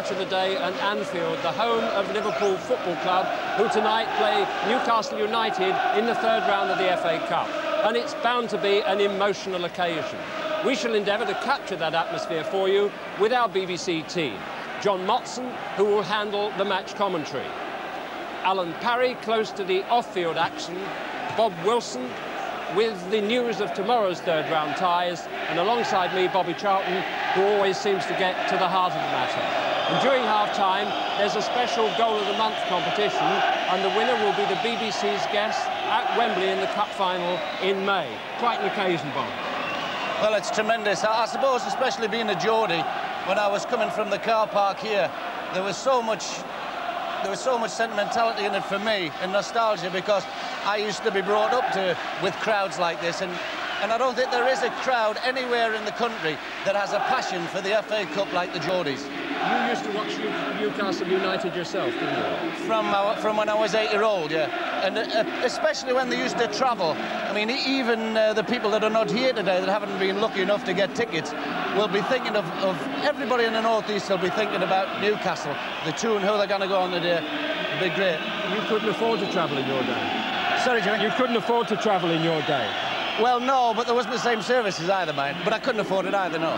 Match of the Day and Anfield, the home of Liverpool Football Club, who tonight play Newcastle United in the third round of the FA Cup. And it's bound to be an emotional occasion. We shall endeavour to capture that atmosphere for you with our BBC team. John Motson, who will handle the match commentary. Alan Parry, close to the off-field action. Bob Wilson, with the news of tomorrow's third round ties, and alongside me, Bobby Charlton, who always seems to get to the heart of the matter. And during half-time, there's a special Goal of the Month competition, and the winner will be the BBC's guest at Wembley in the Cup final in May. Quite an occasion, Bob. Well, it's tremendous. I, I suppose, especially being a Geordie, when I was coming from the car park here, there was so much there was so much sentimentality in it for me and nostalgia because I used to be brought up to with crowds like this and and I don't think there is a crowd anywhere in the country that has a passion for the FA Cup like the Geordies. You used to watch Newcastle United yourself, didn't you? From, uh, from when I was eight-year-old, yeah. And uh, especially when they used to travel. I mean, even uh, the people that are not here today that haven't been lucky enough to get tickets will be thinking of, of everybody in the northeast will be thinking about Newcastle, the two and who they're going to go on today. It'll be great. You couldn't afford to travel in your day. Sorry, Jimmy? You couldn't afford to travel in your day. Well, no, but there wasn't the same services either, mate. But I couldn't afford it either, no.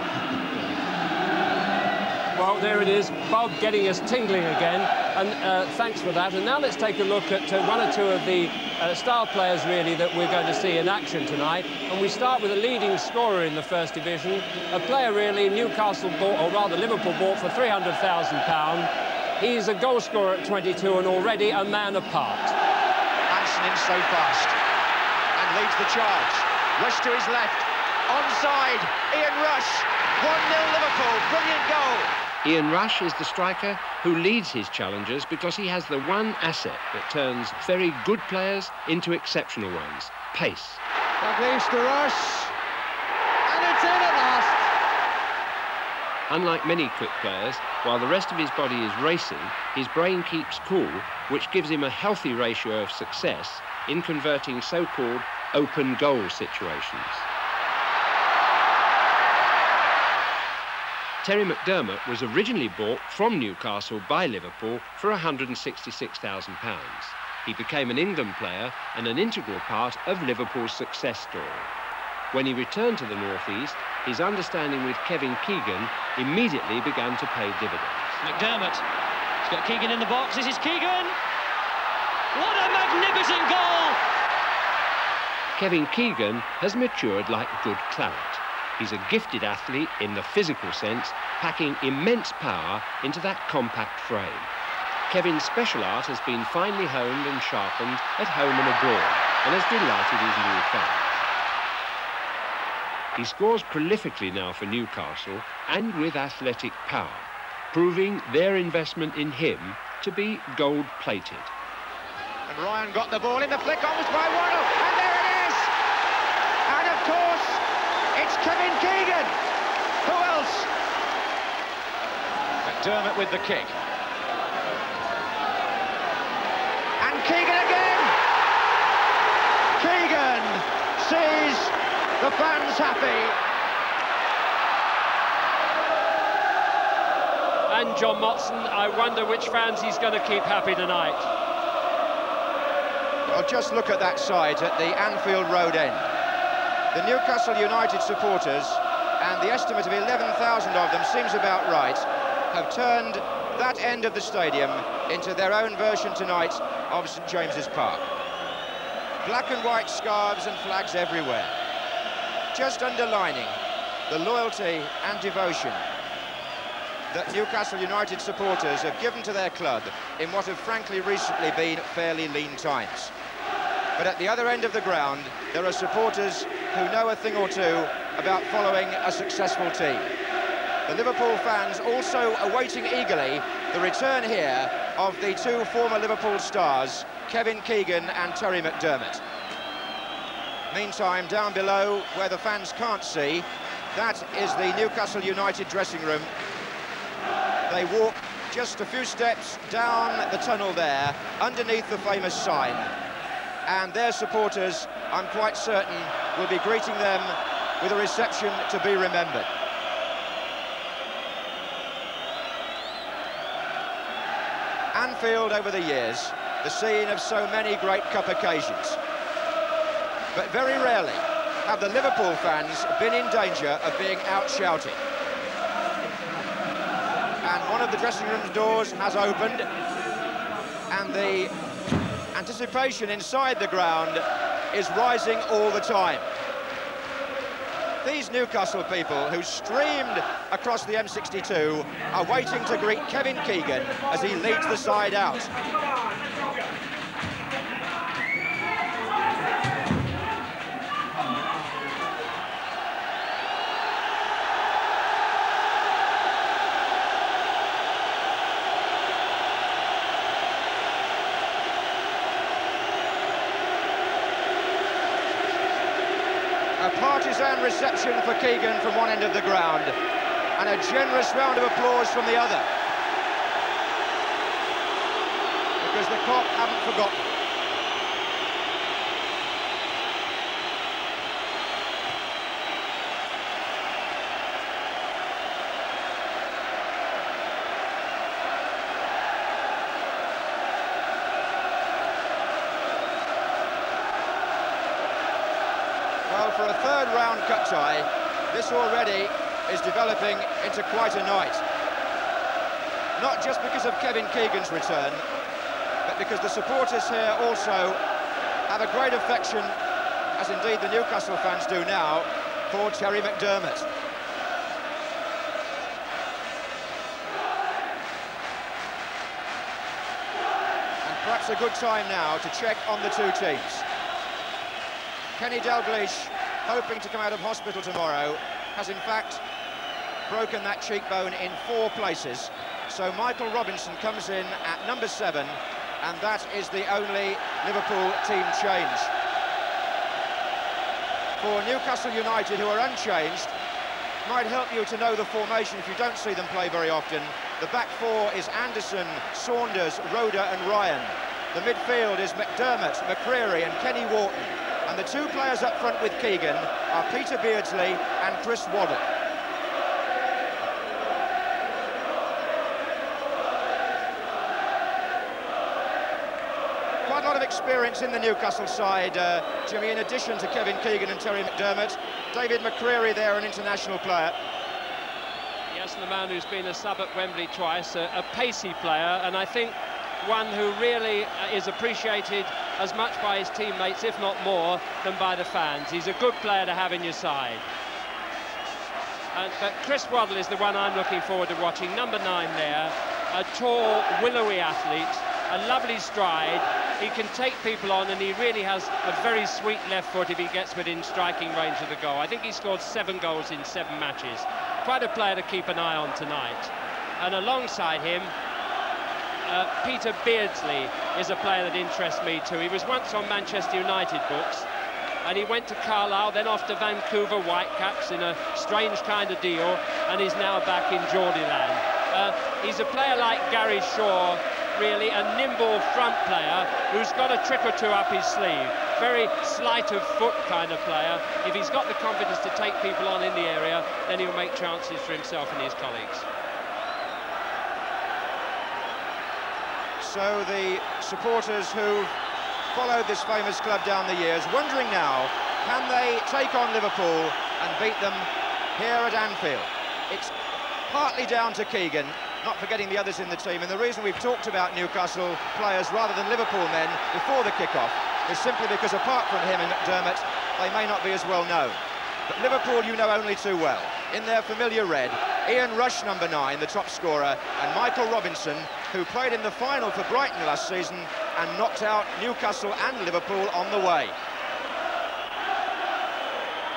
Well, there it is. Bob getting us tingling again, and uh, thanks for that. And now let's take a look at uh, one or two of the uh, star players, really, that we're going to see in action tonight. And we start with a leading scorer in the First Division, a player, really, Newcastle bought, or rather Liverpool bought for £300,000. He's a goal scorer at 22 and already a man apart. Hansen in so fast and leads the charge. Rush to his left. Onside, Ian Rush. 1-0 Liverpool, brilliant goal. Ian Rush is the striker who leads his challengers because he has the one asset that turns very good players into exceptional ones, pace. That leaves to Rush, and it's in at last. Unlike many quick players, while the rest of his body is racing, his brain keeps cool, which gives him a healthy ratio of success in converting so-called open goal situations. Terry McDermott was originally bought from Newcastle by Liverpool for £166,000. He became an England player and an integral part of Liverpool's success story. When he returned to the North East, his understanding with Kevin Keegan immediately began to pay dividends. McDermott, he's got Keegan in the box, this is Keegan! What a magnificent goal! Kevin Keegan has matured like good claret. He's a gifted athlete in the physical sense, packing immense power into that compact frame. Kevin's special art has been finely honed and sharpened at home and abroad and has delighted his new fans. He scores prolifically now for Newcastle and with athletic power, proving their investment in him to be gold-plated. And Ryan got the ball in the flick was by Waddle, and there it is! And of course, it's Kevin Keegan. Who else? McDermott with the kick. And Keegan again. Keegan sees the fans happy. And John Motson, I wonder which fans he's going to keep happy tonight. Well, just look at that side at the Anfield Road end. The Newcastle United supporters, and the estimate of 11,000 of them seems about right, have turned that end of the stadium into their own version tonight of St James's Park. Black and white scarves and flags everywhere, just underlining the loyalty and devotion that Newcastle United supporters have given to their club in what have frankly recently been fairly lean times. But at the other end of the ground, there are supporters who know a thing or two about following a successful team. The Liverpool fans also awaiting eagerly the return here of the two former Liverpool stars, Kevin Keegan and Terry McDermott. Meantime, down below, where the fans can't see, that is the Newcastle United dressing room. They walk just a few steps down the tunnel there, underneath the famous sign. And their supporters, I'm quite certain, will be greeting them with a reception to be remembered. Anfield over the years, the scene of so many great cup occasions. But very rarely have the Liverpool fans been in danger of being outshouted. And one of the dressing room doors has opened, and the anticipation inside the ground is rising all the time. These Newcastle people who streamed across the M62 are waiting to greet Kevin Keegan as he leads the side out. Keegan from one end of the ground and a generous round of applause from the other. Because the Kop haven't forgotten. for a third round cut tie, this already is developing into quite a night. Not just because of Kevin Keegan's return, but because the supporters here also have a great affection, as indeed the Newcastle fans do now, for Terry McDermott. And perhaps a good time now to check on the two teams. Kenny Dalglish hoping to come out of hospital tomorrow, has in fact broken that cheekbone in four places. So Michael Robinson comes in at number seven, and that is the only Liverpool team change. For Newcastle United, who are unchanged, might help you to know the formation if you don't see them play very often. The back four is Anderson, Saunders, Roeder and Ryan. The midfield is McDermott, McCreery and Kenny Wharton. And the two players up front with Keegan are Peter Beardsley and Chris Waddle. Experience in the Newcastle side, uh, Jimmy, in addition to Kevin Keegan and Terry McDermott. David McCreery there, an international player. Yes, the man who's been a sub at Wembley twice, a, a pacey player, and I think one who really uh, is appreciated as much by his teammates, if not more, than by the fans. He's a good player to have in your side. And, but Chris Waddle is the one I'm looking forward to watching. Number nine there, a tall, willowy athlete, a lovely stride. He can take people on and he really has a very sweet left foot if he gets within striking range of the goal. I think he scored seven goals in seven matches. Quite a player to keep an eye on tonight. And alongside him, uh, Peter Beardsley is a player that interests me too. He was once on Manchester United books and he went to Carlisle, then off to Vancouver Whitecaps in a strange kind of deal, and he's now back in Geordieland. Uh, he's a player like Gary Shaw, really, a nimble front player who's got a trick or two up his sleeve. Very slight of foot kind of player. If he's got the confidence to take people on in the area, then he'll make chances for himself and his colleagues. So the supporters who followed this famous club down the years, wondering now, can they take on Liverpool and beat them here at Anfield? It's partly down to Keegan, not forgetting the others in the team, and the reason we've talked about Newcastle players rather than Liverpool men before the kick-off is simply because apart from him and McDermott, they may not be as well known. But Liverpool you know only too well. In their familiar red, Ian Rush, number nine, the top scorer, and Michael Robinson, who played in the final for Brighton last season and knocked out Newcastle and Liverpool on the way.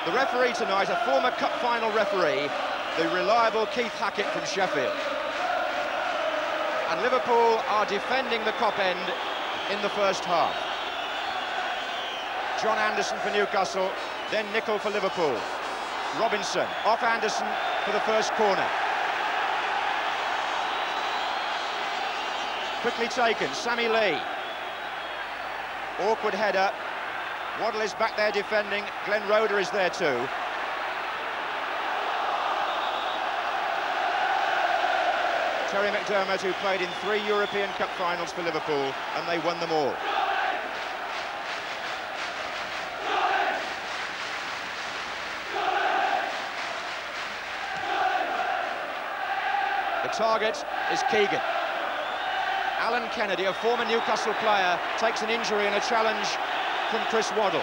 The referee tonight, a former cup final referee, the reliable Keith Hackett from Sheffield. And Liverpool are defending the Kop end in the first half. John Anderson for Newcastle, then Nicol for Liverpool. Robinson, off Anderson for the first corner. Quickly taken, Sammy Lee. Awkward header. Waddle is back there defending. Glenn Roeder is there too. Terry McDermott, who played in three European Cup finals for Liverpool, and they won them all. The target is Keegan. Alan Kennedy, a former Newcastle player, takes an injury and a challenge from Chris Waddle.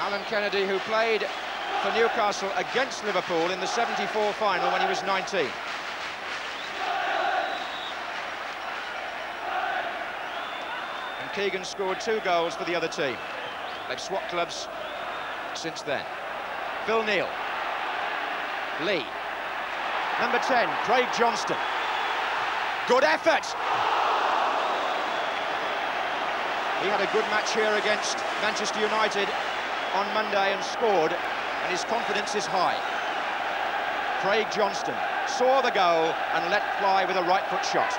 Alan Kennedy, who played for Newcastle against Liverpool in the 74 final when he was 19. And Keegan scored two goals for the other team. They've swapped clubs since then. Phil Neal. Lee. Number 10, Craig Johnston. Good effort! He had a good match here against Manchester United on Monday and scored, and his confidence is high. Craig Johnston saw the goal and let fly with a right foot shot.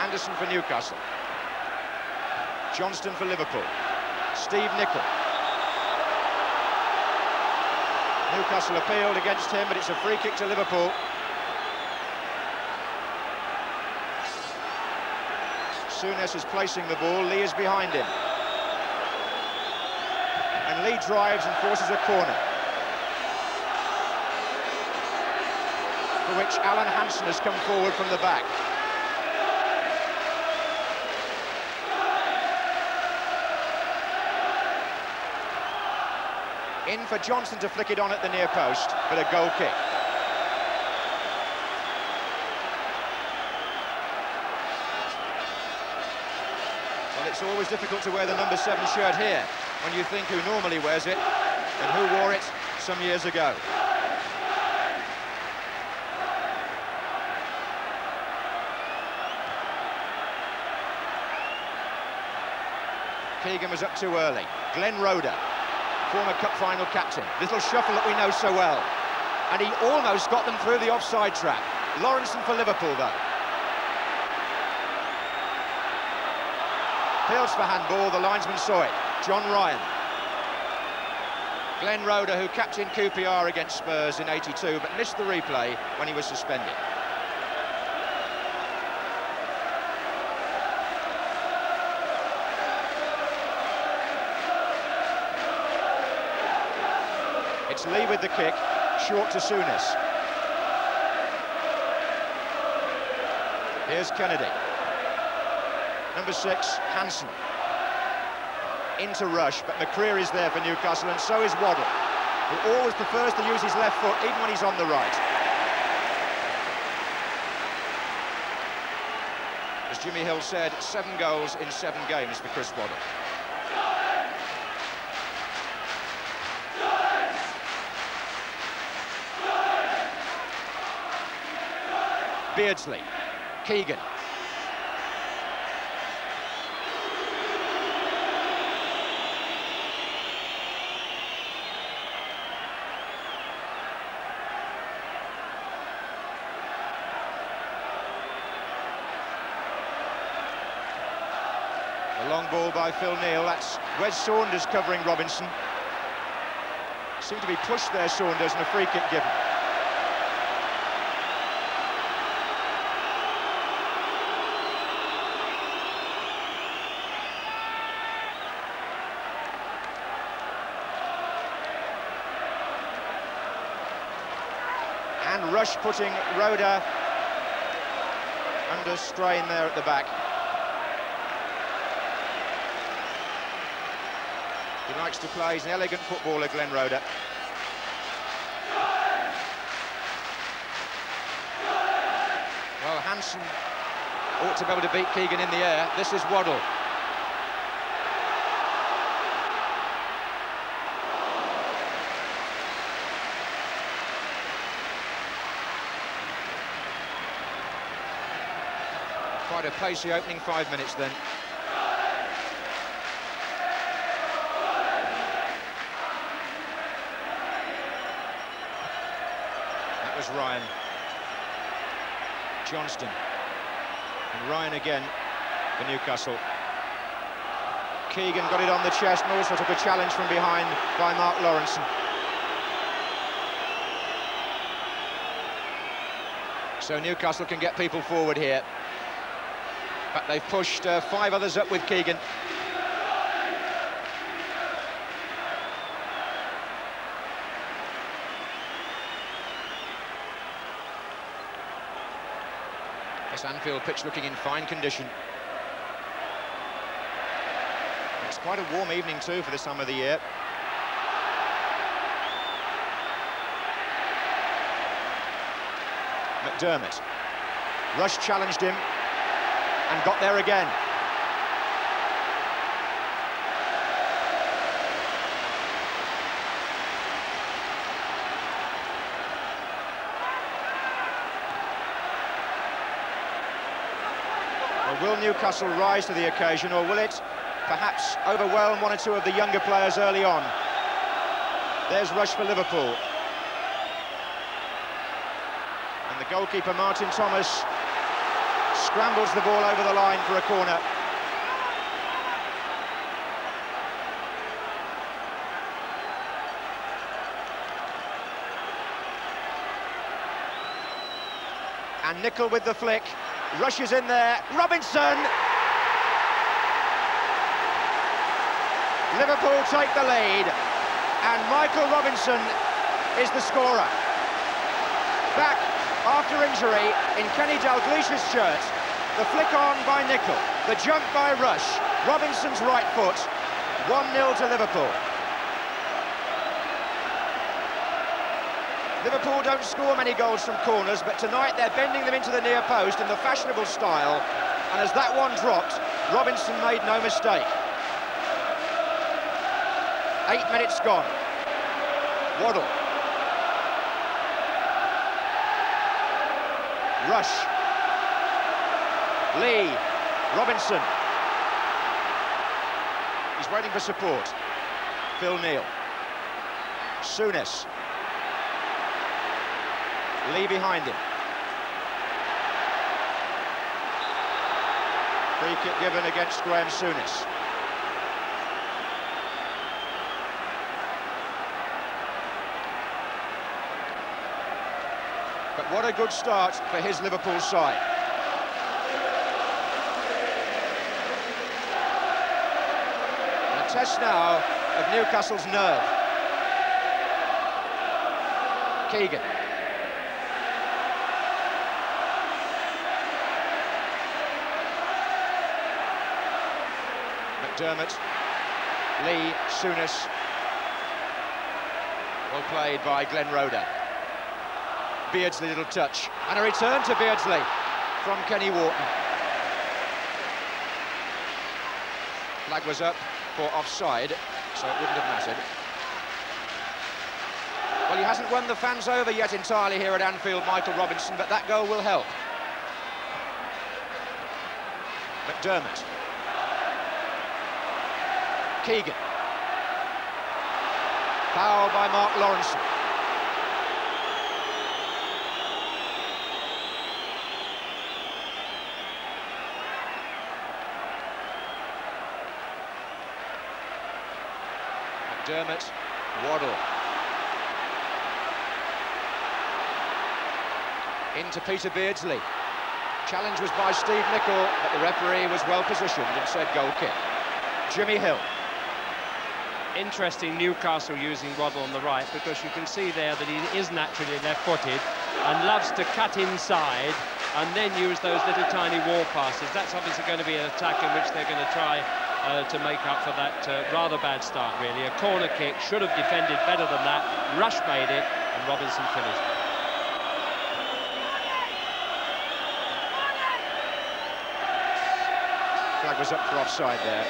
Anderson for Newcastle. Johnston for Liverpool. Steve Nicol. Newcastle appealed against him, but it's a free kick to Liverpool. Souness is placing the ball, Lee is behind him. Lee drives and forces a corner. For which Alan Hansen has come forward from the back. In for Johnston to flick it on at the near post, but a goal kick. Well, it's always difficult to wear the number seven shirt here when you think who normally wears it and who wore it some years ago. Keegan was up too early. Glenn Roeder, former cup final captain. Little shuffle that we know so well. And he almost got them through the offside trap. Lawrenson for Liverpool, though. Appeals for handball, the linesman saw it. John Ryan. Glenn Roeder, who captained QPR against Spurs in 82, but missed the replay when he was suspended. It's Lee with the kick, short to Souness. Here's Kennedy. Number six, Hansen. Into rush, but McCreery's there for Newcastle, and so is Waddle, who always prefers to use his left foot, even when he's on the right. As Jimmy Hill said, seven goals in seven games for Chris Waddle. Beardsley, Keegan. Ball by Phil Neal, that's Wes Saunders covering Robinson. Seemed to be pushed there, Saunders, and a free kick given. and Rush putting Roeder under strain there at the back. He likes to play, he's an elegant footballer, Glenn Roeder. Well, Hansen ought to be able to beat Keegan in the air. This is Waddle. Quite a pacey opening five minutes then. Ryan. Johnston. And Ryan again for Newcastle. Keegan got it on the chest and also took a challenge from behind by Mark Lawrenson. So Newcastle can get people forward here. But they've pushed uh, five others up with Keegan. Anfield pitch looking in fine condition. It's quite a warm evening too for this time of the year. McDermott. Rush challenged him and got there again. Newcastle rise to the occasion or will it perhaps overwhelm one or two of the younger players early on? There's Rush for Liverpool. And the goalkeeper, Martin Thomas, scrambles the ball over the line for a corner. And Nicol with the flick, rushes in there, Robinson! Liverpool take the lead, and Michael Robinson is the scorer. Back after injury in Kenny Dalglish's shirt. The flick on by Nicol, the jump by Rush, Robinson's right foot, 1-0 to Liverpool. Liverpool don't score many goals from corners, but tonight they're bending them into the near post in the fashionable style, and as that one dropped, Robinson made no mistake. Eight minutes gone. Waddle Rush. Lee. Robinson. He's waiting for support. Phil Neal. Souness. Lee behind him. Free kick given against Graham Souness. But what a good start for his Liverpool side. A test now of Newcastle's nerve. Keegan. McDermott. Lee, Souness. Well played by Glenn Roeder. Beardsley little touch. And a return to Beardsley from Kenny Wharton. Flag was up for offside, so it wouldn't have mattered. Well, he hasn't won the fans over yet entirely here at Anfield, Michael Robinson, but that goal will help. McDermott. Keegan. Foul by Mark Lawrenson. McDermott, Waddle. Into Peter Beardsley. Challenge was by Steve Nicol, but the referee was well positioned and said goal kick. Jimmy Hill. Interesting Newcastle using Waddle on the right because you can see there that he is naturally left-footed and loves to cut inside and then use those little tiny wall passes. That's obviously going to be an attack in which they're going to try uh, to make up for that uh, rather bad start, really. A corner kick, should have defended better than that. Rush made it, and Robinson finished. Flag was up for offside there.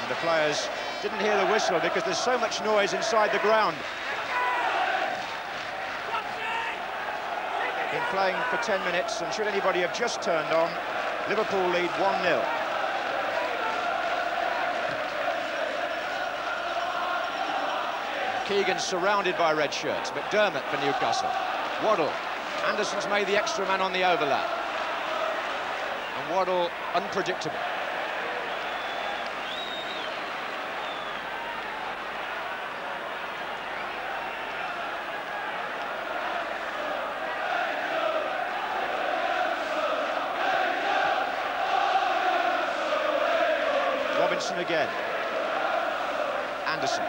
And the players didn't hear the whistle because there's so much noise inside the ground. Been playing for 10 minutes, and should anybody have just turned on, Liverpool lead 1-0. Keegan surrounded by red shirts. McDermott for Newcastle. Waddle. Anderson's made the extra man on the overlap. And Waddle unpredictable. Robinson again. Anderson.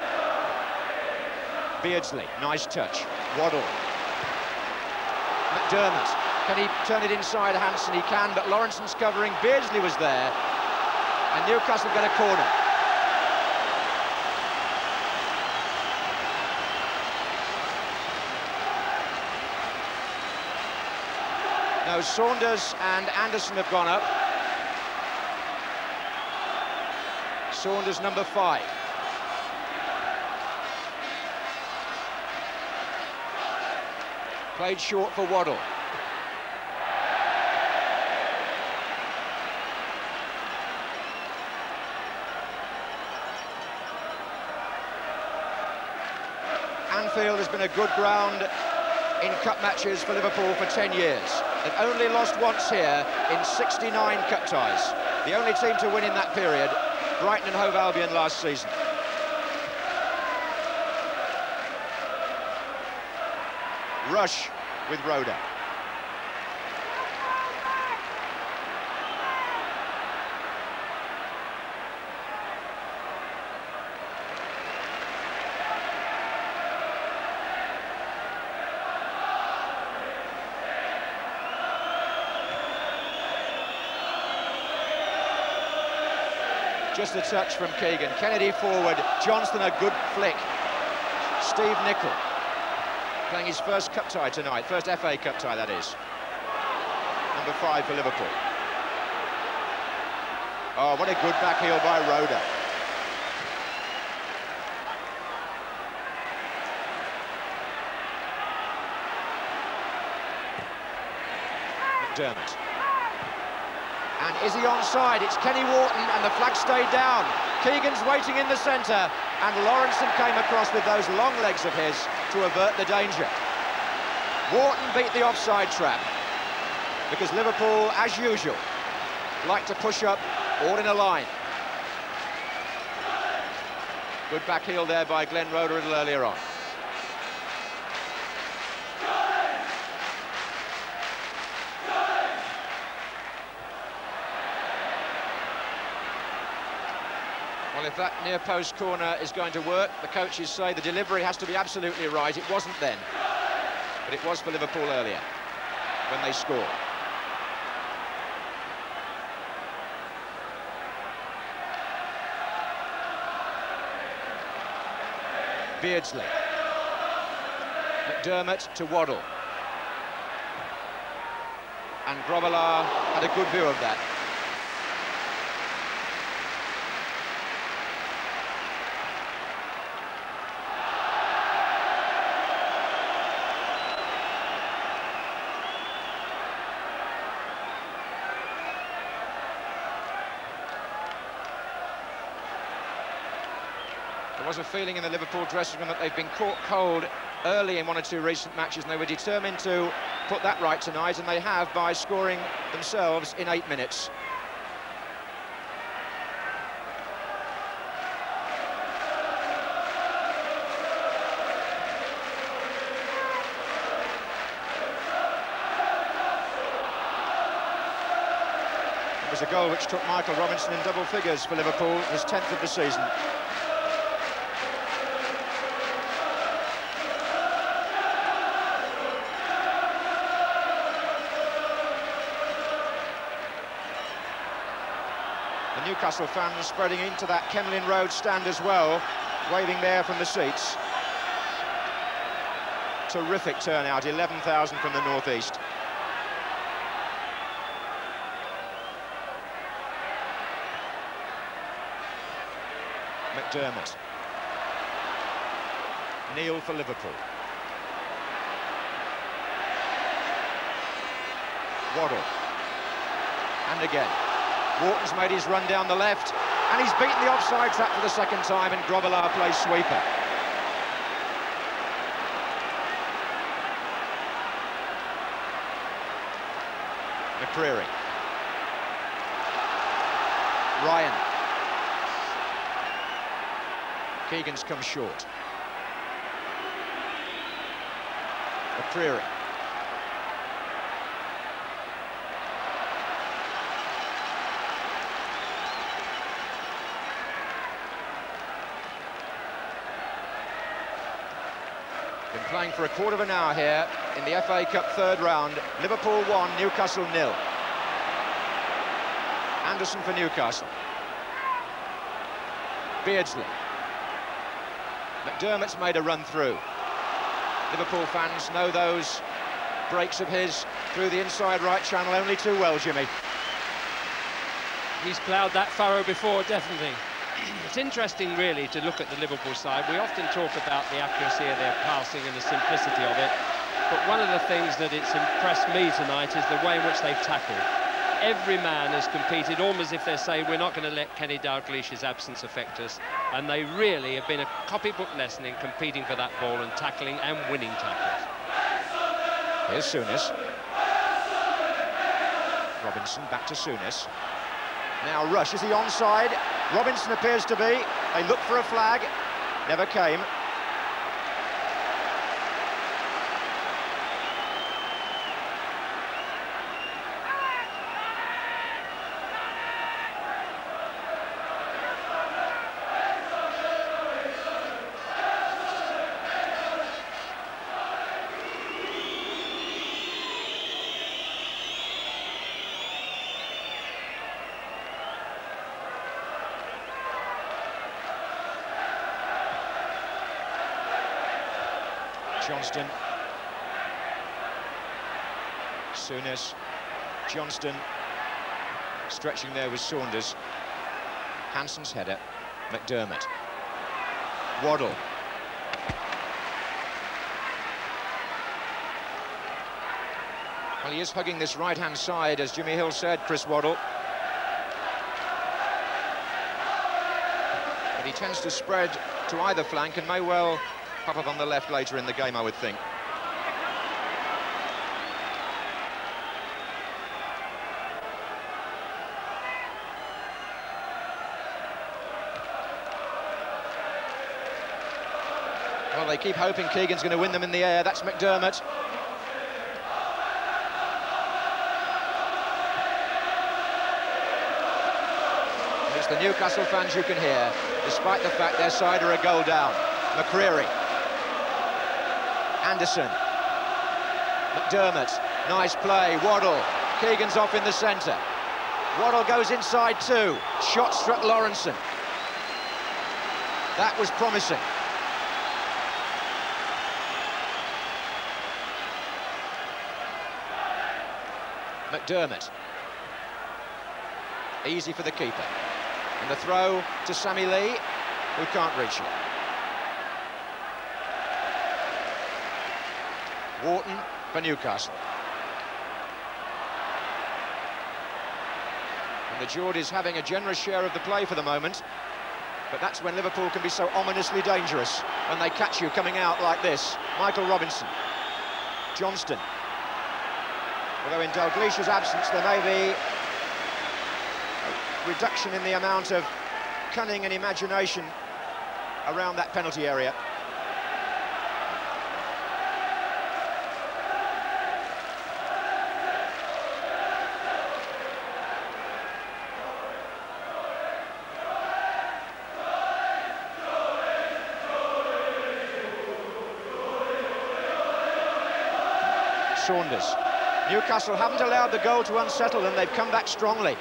Beardsley, nice touch. Waddle. McDermott, can he turn it inside Hansen? He can, but Lawrenson's covering. Beardsley was there, and Newcastle get a corner. No, Saunders and Anderson have gone up. Saunders number five. Played short for Waddle. Anfield has been a good ground in cup matches for Liverpool for 10 years. They've only lost once here in 69 cup ties. The only team to win in that period, Brighton and Hove Albion last season. Rush with Roeder. Just a touch from Keegan. Kennedy forward. Johnston a good flick. Steve Nicol playing his first cup tie tonight. First FA Cup tie, that is. Number five for Liverpool. Oh, what a good back heel by Roeder. McDermott. And is he onside? It's Kenny Wharton, and the flag stayed down. Keegan's waiting in the centre, and Lawrenson came across with those long legs of his to avert the danger. Wharton beat the offside trap, because Liverpool, as usual, like to push up all in a line. Good back heel there by Glenn Roeder a little earlier on. If that near post corner is going to work, the coaches say the delivery has to be absolutely right. It wasn't then, but it was for Liverpool earlier when they scored. Beardsley. McDermott to Waddle. And Grobbelaar had a good view of that. Was a feeling in the Liverpool dressing room that they've been caught cold early in one or two recent matches, and they were determined to put that right tonight, and they have by scoring themselves in eight minutes. It was a goal which took Michael Robinson in double figures for Liverpool, his 10th of the season. Newcastle fans spreading into that Kemlyn Road stand as well, waving there from the seats. Terrific turnout, 11,000 from the northeast. McDermott. Neal for Liverpool. Waddle. And again. Wharton's made his run down the left, and he's beaten the offside trap for the second time, and Grobbelaar plays sweeper. McCreery. Ryan. Keegan's come short. McCreery. Playing for a quarter of an hour here in the FA Cup third round. Liverpool 1, Newcastle nil. Anderson for Newcastle. Beardsley. McDermott's made a run through. Liverpool fans know those breaks of his through the inside right channel only too well, Jimmy. He's ploughed that furrow before, definitely. It's interesting, really, to look at the Liverpool side. We often talk about the accuracy of their passing and the simplicity of it. But one of the things that it's impressed me tonight is the way in which they've tackled. Every man has competed, almost as if they're saying, we're not going to let Kenny Dalglish's absence affect us. And they really have been a copybook lesson in competing for that ball and tackling and winning tackles. Here's Souness. Robinson back to Souness. Now Rush, is he onside? Robinson appears to be. They look for a flag, never came. Johnston. Souness. Johnston. Stretching there was Saunders. Hansen's header. McDermott. Waddle. Well, he is hugging this right-hand side, as Jimmy Hill said, Chris Waddle. But he tends to spread to either flank and may well pop up on the left later in the game, I would think. Well, they keep hoping Keegan's going to win them in the air. That's McDermott. It's the Newcastle fans you can hear, despite the fact their side are a goal down. McCreery. Anderson. McDermott. Nice play. Waddle. Keegan's off in the centre. Waddle goes inside too. Shot struck Lawrenson. That was promising. McDermott. Easy for the keeper. And the throw to Sammy Lee, who can't reach it. Wharton for Newcastle. And the Geordies having a generous share of the play for the moment. But that's when Liverpool can be so ominously dangerous, when they catch you coming out like this. Michael Robinson. Johnston. Although in Dalglish's absence there may be a reduction in the amount of cunning and imagination around that penalty area. Saunders. Newcastle haven't allowed the goal to unsettle them, they've come back strongly.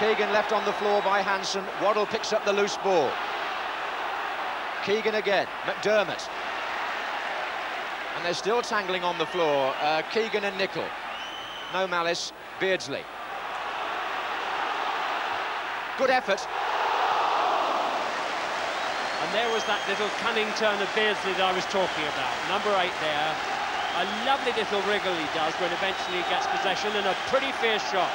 Keegan left on the floor by Hansen, Waddle picks up the loose ball. Keegan again, McDermott. And they're still tangling on the floor, uh, Keegan and Nicol. No malice, Beardsley. Good effort, there was that little cunning turn of Beardsley that I was talking about. Number eight there. A lovely little wriggle he does when eventually he gets possession and a pretty fierce shot.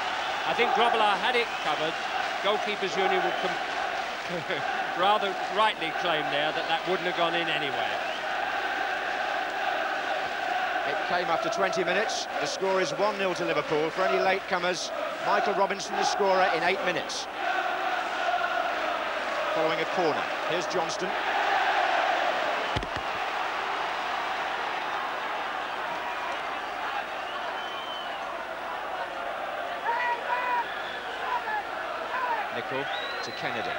I think Grobbelaar had it covered. Goalkeepers Union would rather rightly claim there that that wouldn't have gone in anyway. It came after 20 minutes. The score is 1-0 to Liverpool. For any latecomers, Michael Robinson the scorer in eight minutes following a corner. Here's Johnston. Nicol to Kennedy.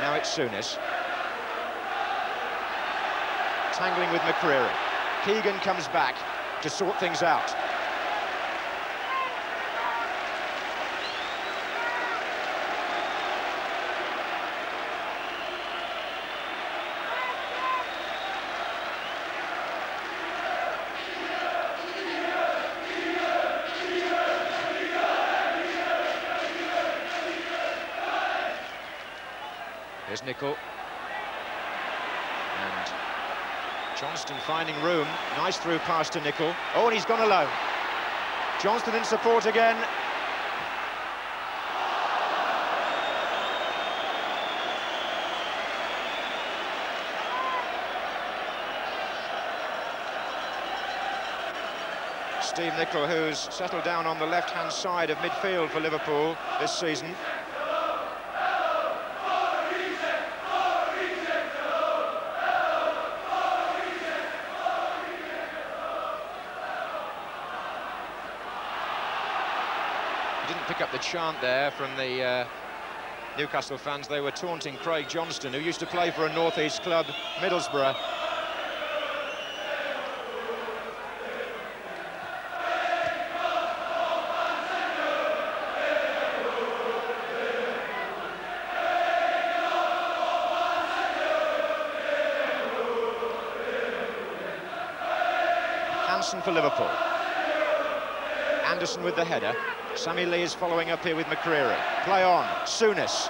Now it's Souness. tangling with McCreery. Keegan comes back to sort things out. Here's Nicol. And Johnston finding room. Nice through pass to Nicol. Oh, and he's gone alone. Johnston in support again. Steve Nicol, who's settled down on the left-hand side of midfield for Liverpool this season. Chant there from the uh, Newcastle fans. They were taunting Craig Johnston, who used to play for a North East club, Middlesbrough. Hansen for Liverpool. Anderson with the header. Sammy Lee is following up here with McCreery. Play on, Souness.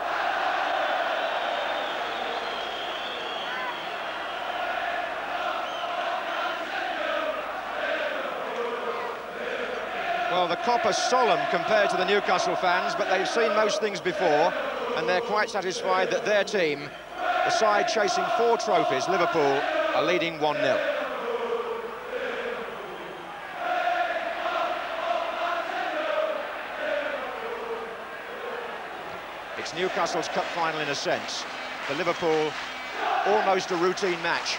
Well, the Kop solemn compared to the Newcastle fans, but they've seen most things before, and they're quite satisfied that their team, the side chasing four trophies, Liverpool, are leading 1-0. Newcastle's cup final in a sense. For Liverpool, almost a routine match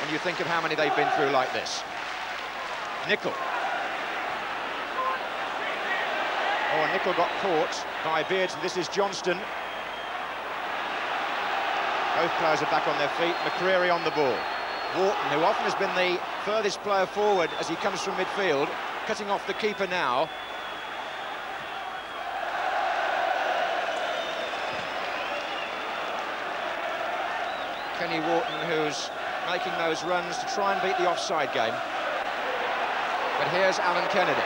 when you think of how many they've been through like this. Nicol. Oh, Nicol got caught by Beards, and this is Johnston. Both players are back on their feet. McCreery on the ball. Wharton, who often has been the furthest player forward as he comes from midfield, cutting off the keeper now. Kenny Wharton, who's making those runs to try and beat the offside game. But here's Alan Kennedy.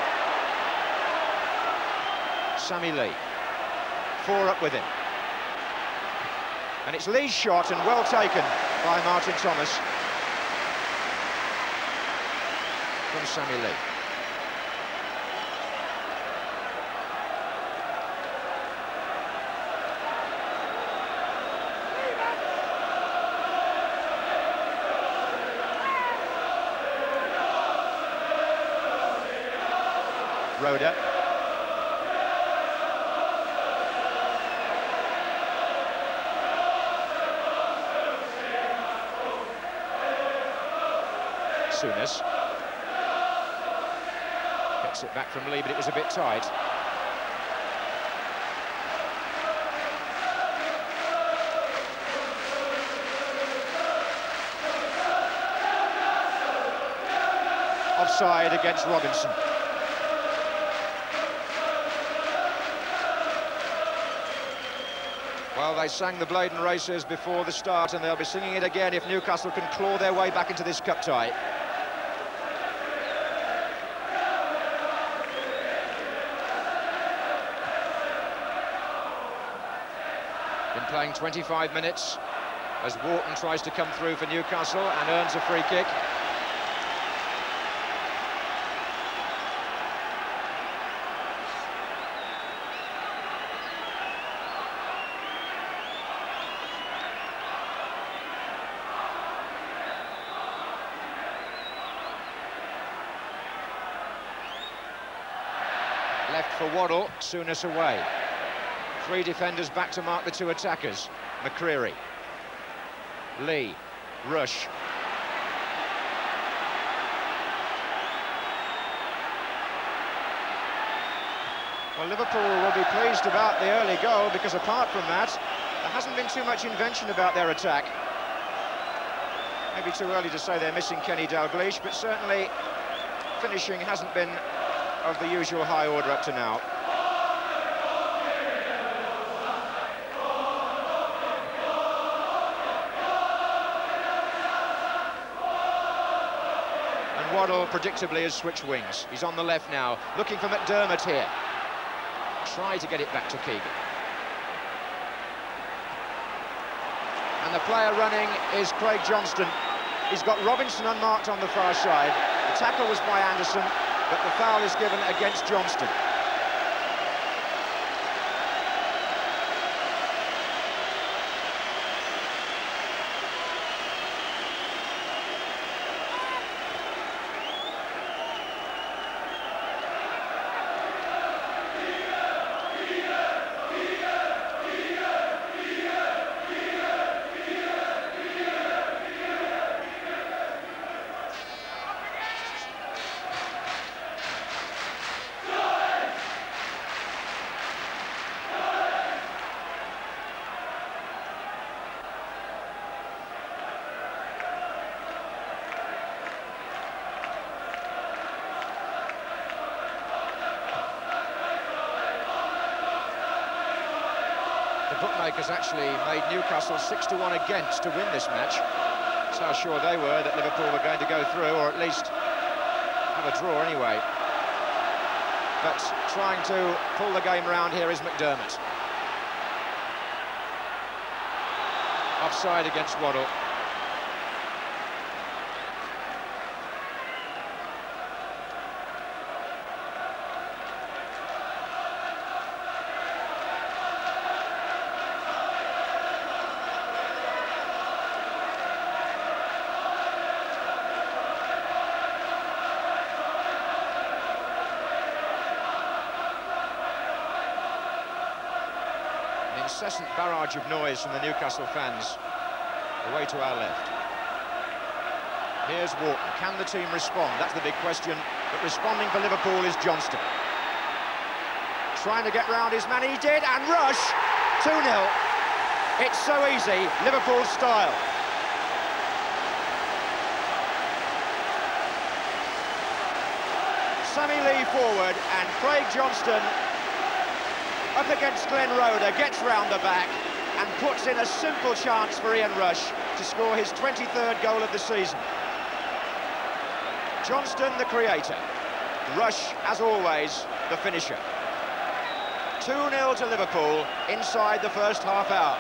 Sammy Lee. Four up with him. And it's Lee's shot, and well taken by Martin Thomas. From Sammy Lee. Souness. Gets it back from Lee, but it was a bit tight. Offside against Robinson. Well, they sang the Blaydon Races before the start, and they'll be singing it again if Newcastle can claw their way back into this cup tie. Playing 25 minutes as Wharton tries to come through for Newcastle and earns a free kick. Left for Waddle, Souness away. Three defenders back to mark the two attackers. McCreery. Lee. Rush. Well, Liverpool will be pleased about the early goal because apart from that, there hasn't been too much invention about their attack. Maybe too early to say they're missing Kenny Dalglish, but certainly finishing hasn't been of the usual high order up to now. Predictably has switched wings. He's on the left now, looking for McDermott here. Try to get it back to Keegan. And the player running is Craig Johnston. He's got Robinson unmarked on the far side. The tackle was by Anderson, but the foul is given against Johnston. Bookmakers actually made Newcastle 6 to 1 against to win this match. That's how sure they were that Liverpool were going to go through, or at least have a draw anyway. But trying to pull the game around here is McDermott. Offside against Waddle. Incessant barrage of noise from the Newcastle fans away to our left. Here's Wharton. Can the team respond? That's the big question. But responding for Liverpool is Johnston. Trying to get round his man, he did, and Rush, 2-0. It's so easy, Liverpool style. Sammy Lee forward, and Craig Johnston up against Glenn Roeder, gets round the back and puts in a simple chance for Ian Rush to score his 23rd goal of the season. Johnston, the creator. Rush, as always, the finisher. 2-0 to Liverpool inside the first half hour.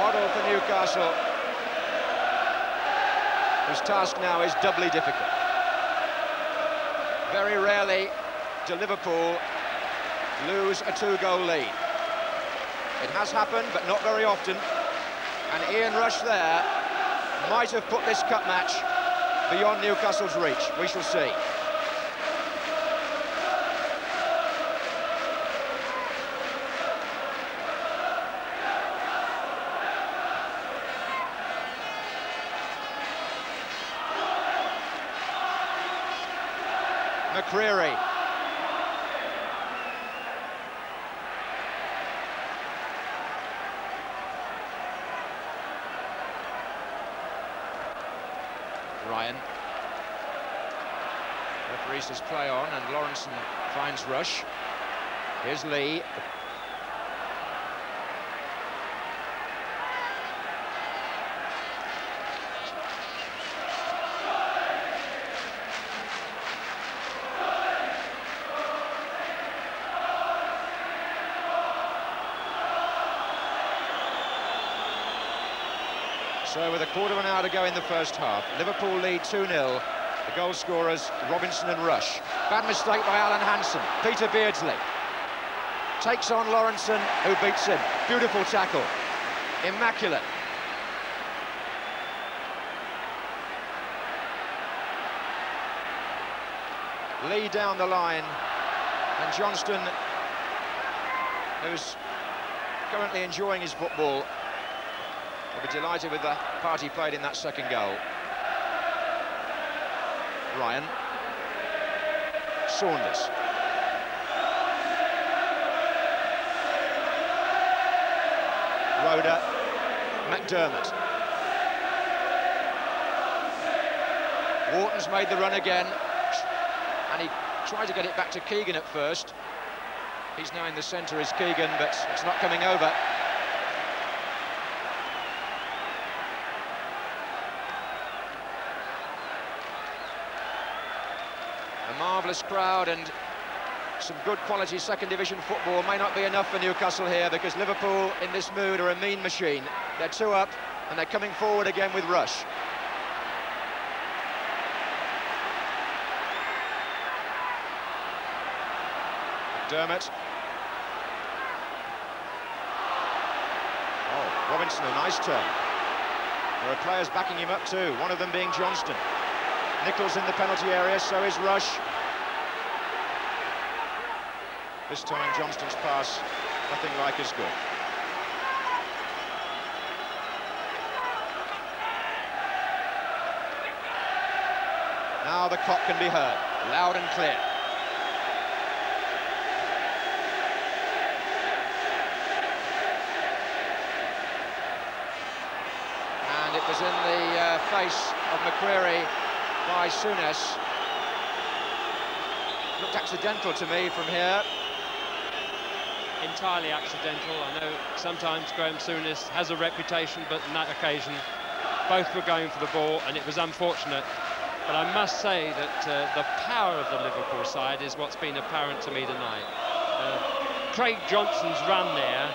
Waddle for Newcastle whose task now is doubly difficult. Very rarely do Liverpool lose a two-goal lead. It has happened, but not very often. And Ian Rush there might have put this cup match beyond Newcastle's reach. We shall see. McCreery. Ryan. Referees his play on and Lawrenson finds Rush. Here's Lee. So with a quarter of an hour to go in the first half, Liverpool lead 2-0. The goal scorers, Robinson and Rush. Bad mistake by Alan Hansen. Peter Beardsley takes on Lawrenson, who beats him. Beautiful tackle. Immaculate. Lee down the line, and Johnston, who's currently enjoying his football, I'll be delighted with the part he played in that second goal. Ryan. Saunders. Roeder. McDermott. Wharton's made the run again, and he tried to get it back to Keegan at first. He's now in the centre is Keegan, but it's not coming over. Marvellous crowd and some good quality second division football may not be enough for Newcastle here because Liverpool in this mood are a mean machine. They're two up and they're coming forward again with rush. Dermot. Oh, Robinson, a nice turn. There are players backing him up too, one of them being Johnston. Nicol's in the penalty area, so is Rush. This time Johnston's pass, nothing like as good. Now the Kop can be heard, loud and clear. And it was in the uh, face of McCreery by Souness. Looked accidental to me from here. Entirely accidental. I know sometimes Graham Souness has a reputation, but in that occasion, both were going for the ball, and it was unfortunate. But I must say that uh, the power of the Liverpool side is what's been apparent to me tonight. Uh, Craig Johnston's run there,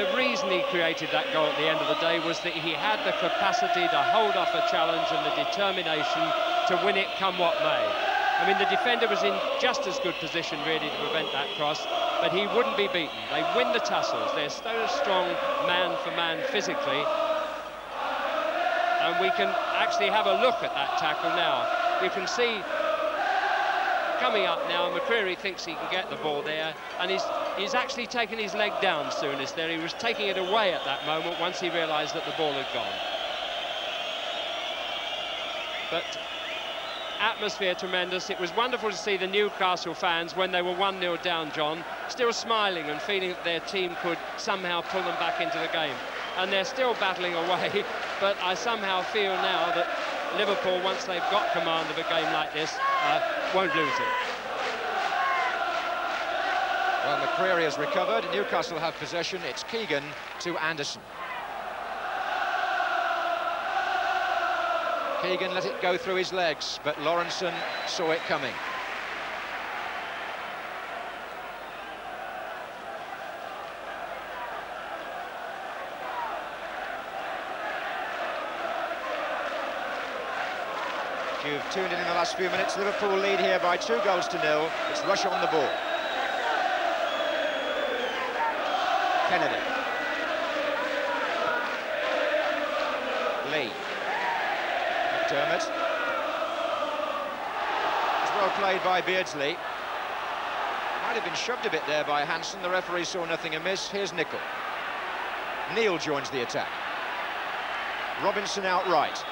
the reason he created that goal at the end of the day was that he had the capacity to hold off a challenge and the determination to win it come what may. I mean, the defender was in just as good position, really, to prevent that cross, but he wouldn't be beaten. They win the tussles. They're so strong man for man physically. And we can actually have a look at that tackle now. You can see coming up now, McCreery thinks he can get the ball there, and he's, he's actually taken his leg down Souness there. He was taking it away at that moment once he realised that the ball had gone. But atmosphere tremendous. It was wonderful to see the Newcastle fans when they were 1-0 down, John, still smiling and feeling that their team could somehow pull them back into the game. And they're still battling away, but I somehow feel now that Liverpool, once they've got command of a game like this, uh, won't lose it. Well, McCreery has recovered. Newcastle have possession. It's Keegan to Anderson. Keegan let it go through his legs, but Lawrenson saw it coming. You've tuned in in the last few minutes, Liverpool lead here by two goals to nil. It's Rush on the ball. Kennedy. Lee. McDermott. It's well played by Beardsley. Might have been shoved a bit there by Hansen. The referee saw nothing amiss. Here's Nicol. Neal joins the attack. Robinson outright.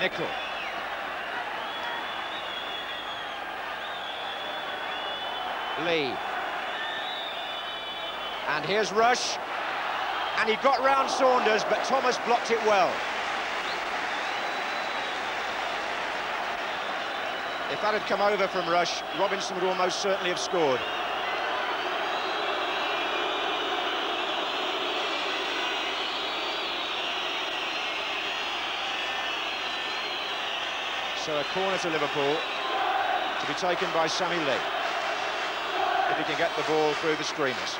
Nicol. Lee. And here's Rush. And he got round Saunders, but Thomas blocked it well. If that had come over from Rush, Robinson would almost certainly have scored. So a corner to Liverpool to be taken by Sammy Lee. If he can get the ball through the screeners.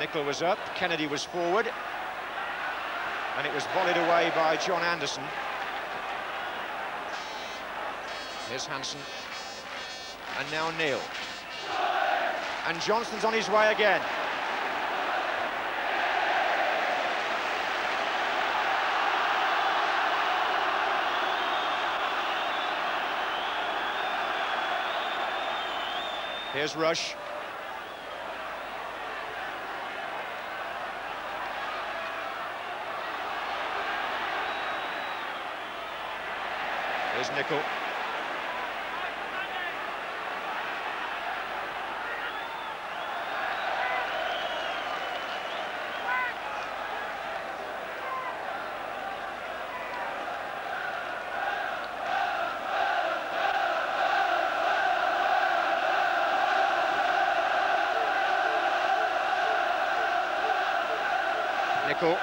Nicol was up, Kennedy was forward. And it was volleyed away by John Anderson. Here's Hansen. And now Neal. And Johnston's on his way again. Here's Rush. Here's Nicol. Nicol.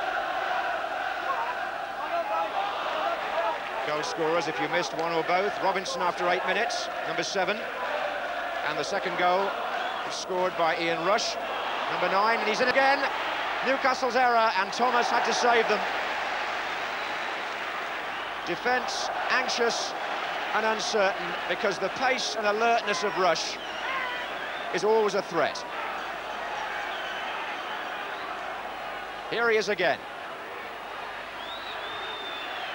Goal scorers, if you missed one or both. Robinson after eight minutes, number seven. And the second goal was scored by Ian Rush, number nine, and he's in again. Newcastle's error, and Thomas had to save them. Defence anxious and uncertain because the pace and alertness of Rush is always a threat. Here he is again.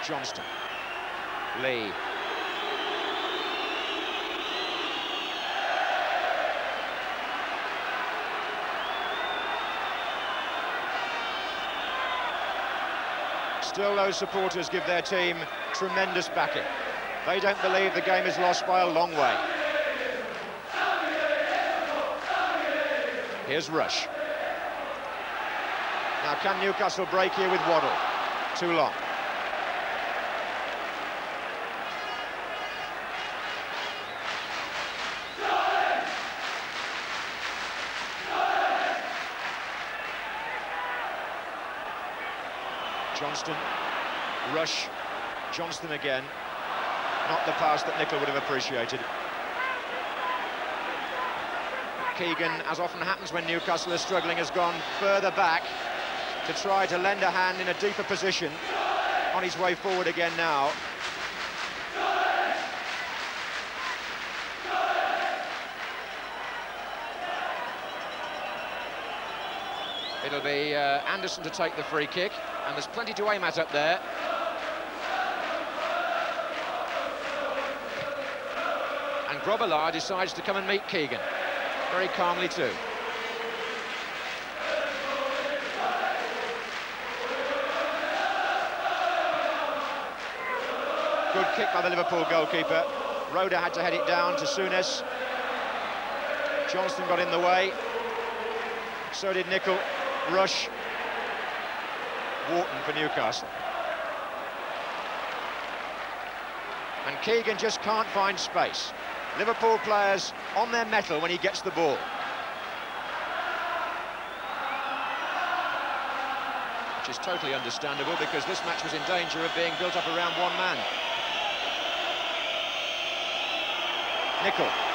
Johnston. Lee. Still those supporters give their team tremendous backing. They don't believe the game is lost by a long way. Here's Rush. Now can Newcastle break here with Waddle? Too long. Johnston, Rush, Johnston again. Not the pass that Nicol would have appreciated. Keegan, as often happens when Newcastle is struggling, has gone further back to try to lend a hand in a deeper position. On his way forward again now. It'll be uh, Anderson to take the free kick, and there's plenty to aim at up there. And Grobbelaar decides to come and meet Keegan, very calmly too. Good kick by the Liverpool goalkeeper. Roeder had to head it down to Souness. Johnston got in the way. So did Nicol. Rush. Wharton for Newcastle. And Keegan just can't find space. Liverpool players on their mettle when he gets the ball. Which is totally understandable because this match was in danger of being built up around one man. Nicol.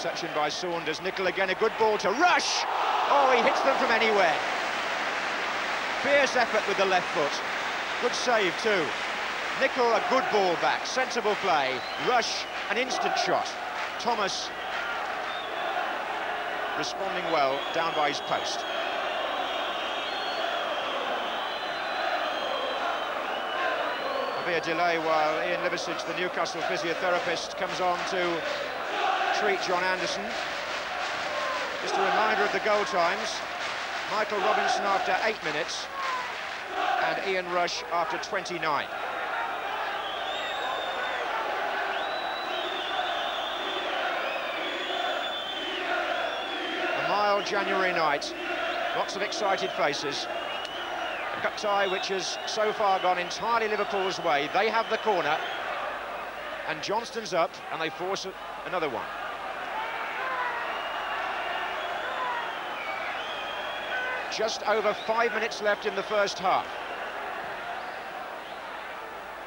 Interception by Saunders. Nicol again, a good ball to Rush. Oh, he hits them from anywhere. Fierce effort with the left foot. Good save too. Nicol, a good ball back, sensible play. Rush, an instant shot. Thomas responding well down by his post. There'll be a delay while Ian Liversidge, the Newcastle physiotherapist, comes on to treat John Anderson. Just a reminder of the goal times. Michael Robinson after eight minutes and Ian Rush after 29. A mild January night, lots of excited faces. A cup tie which has so far gone entirely Liverpool's way. They have the corner, and Johnston's up, and they force another one. Just over five minutes left in the first half.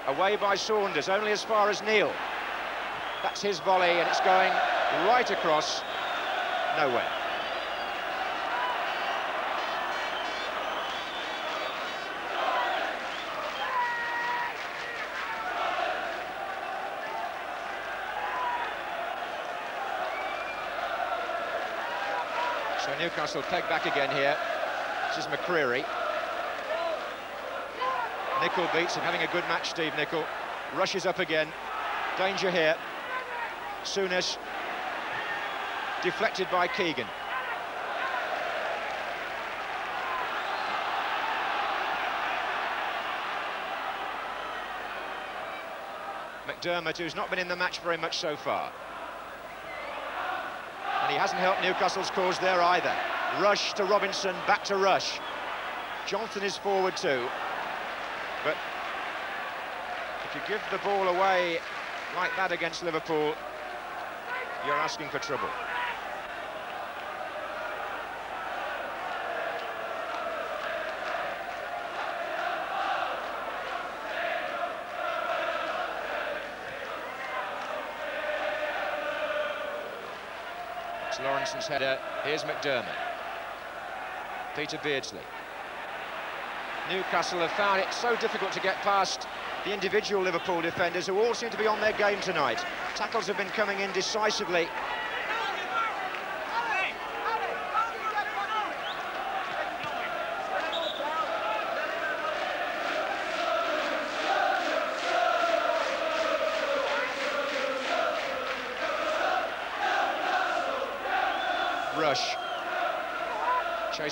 Away by Saunders, only as far as Neal. That's his volley, and it's going right across, nowhere. So Newcastle peg back again here. This is McCreery. Nicol beats him, having a good match, Steve Nicol. Rushes up again. Danger here. Souness. Deflected by Keegan. McDermott, who's not been in the match very much so far. And he hasn't helped Newcastle's cause there either. Rush to Robinson, back to Rush. Johnston is forward too. But if you give the ball away like that against Liverpool, you're asking for trouble. It's Lawrenson's header. Here's McDermott. Peter Beardsley. Newcastle have found it so difficult to get past the individual Liverpool defenders who all seem to be on their game tonight. Tackles have been coming in decisively.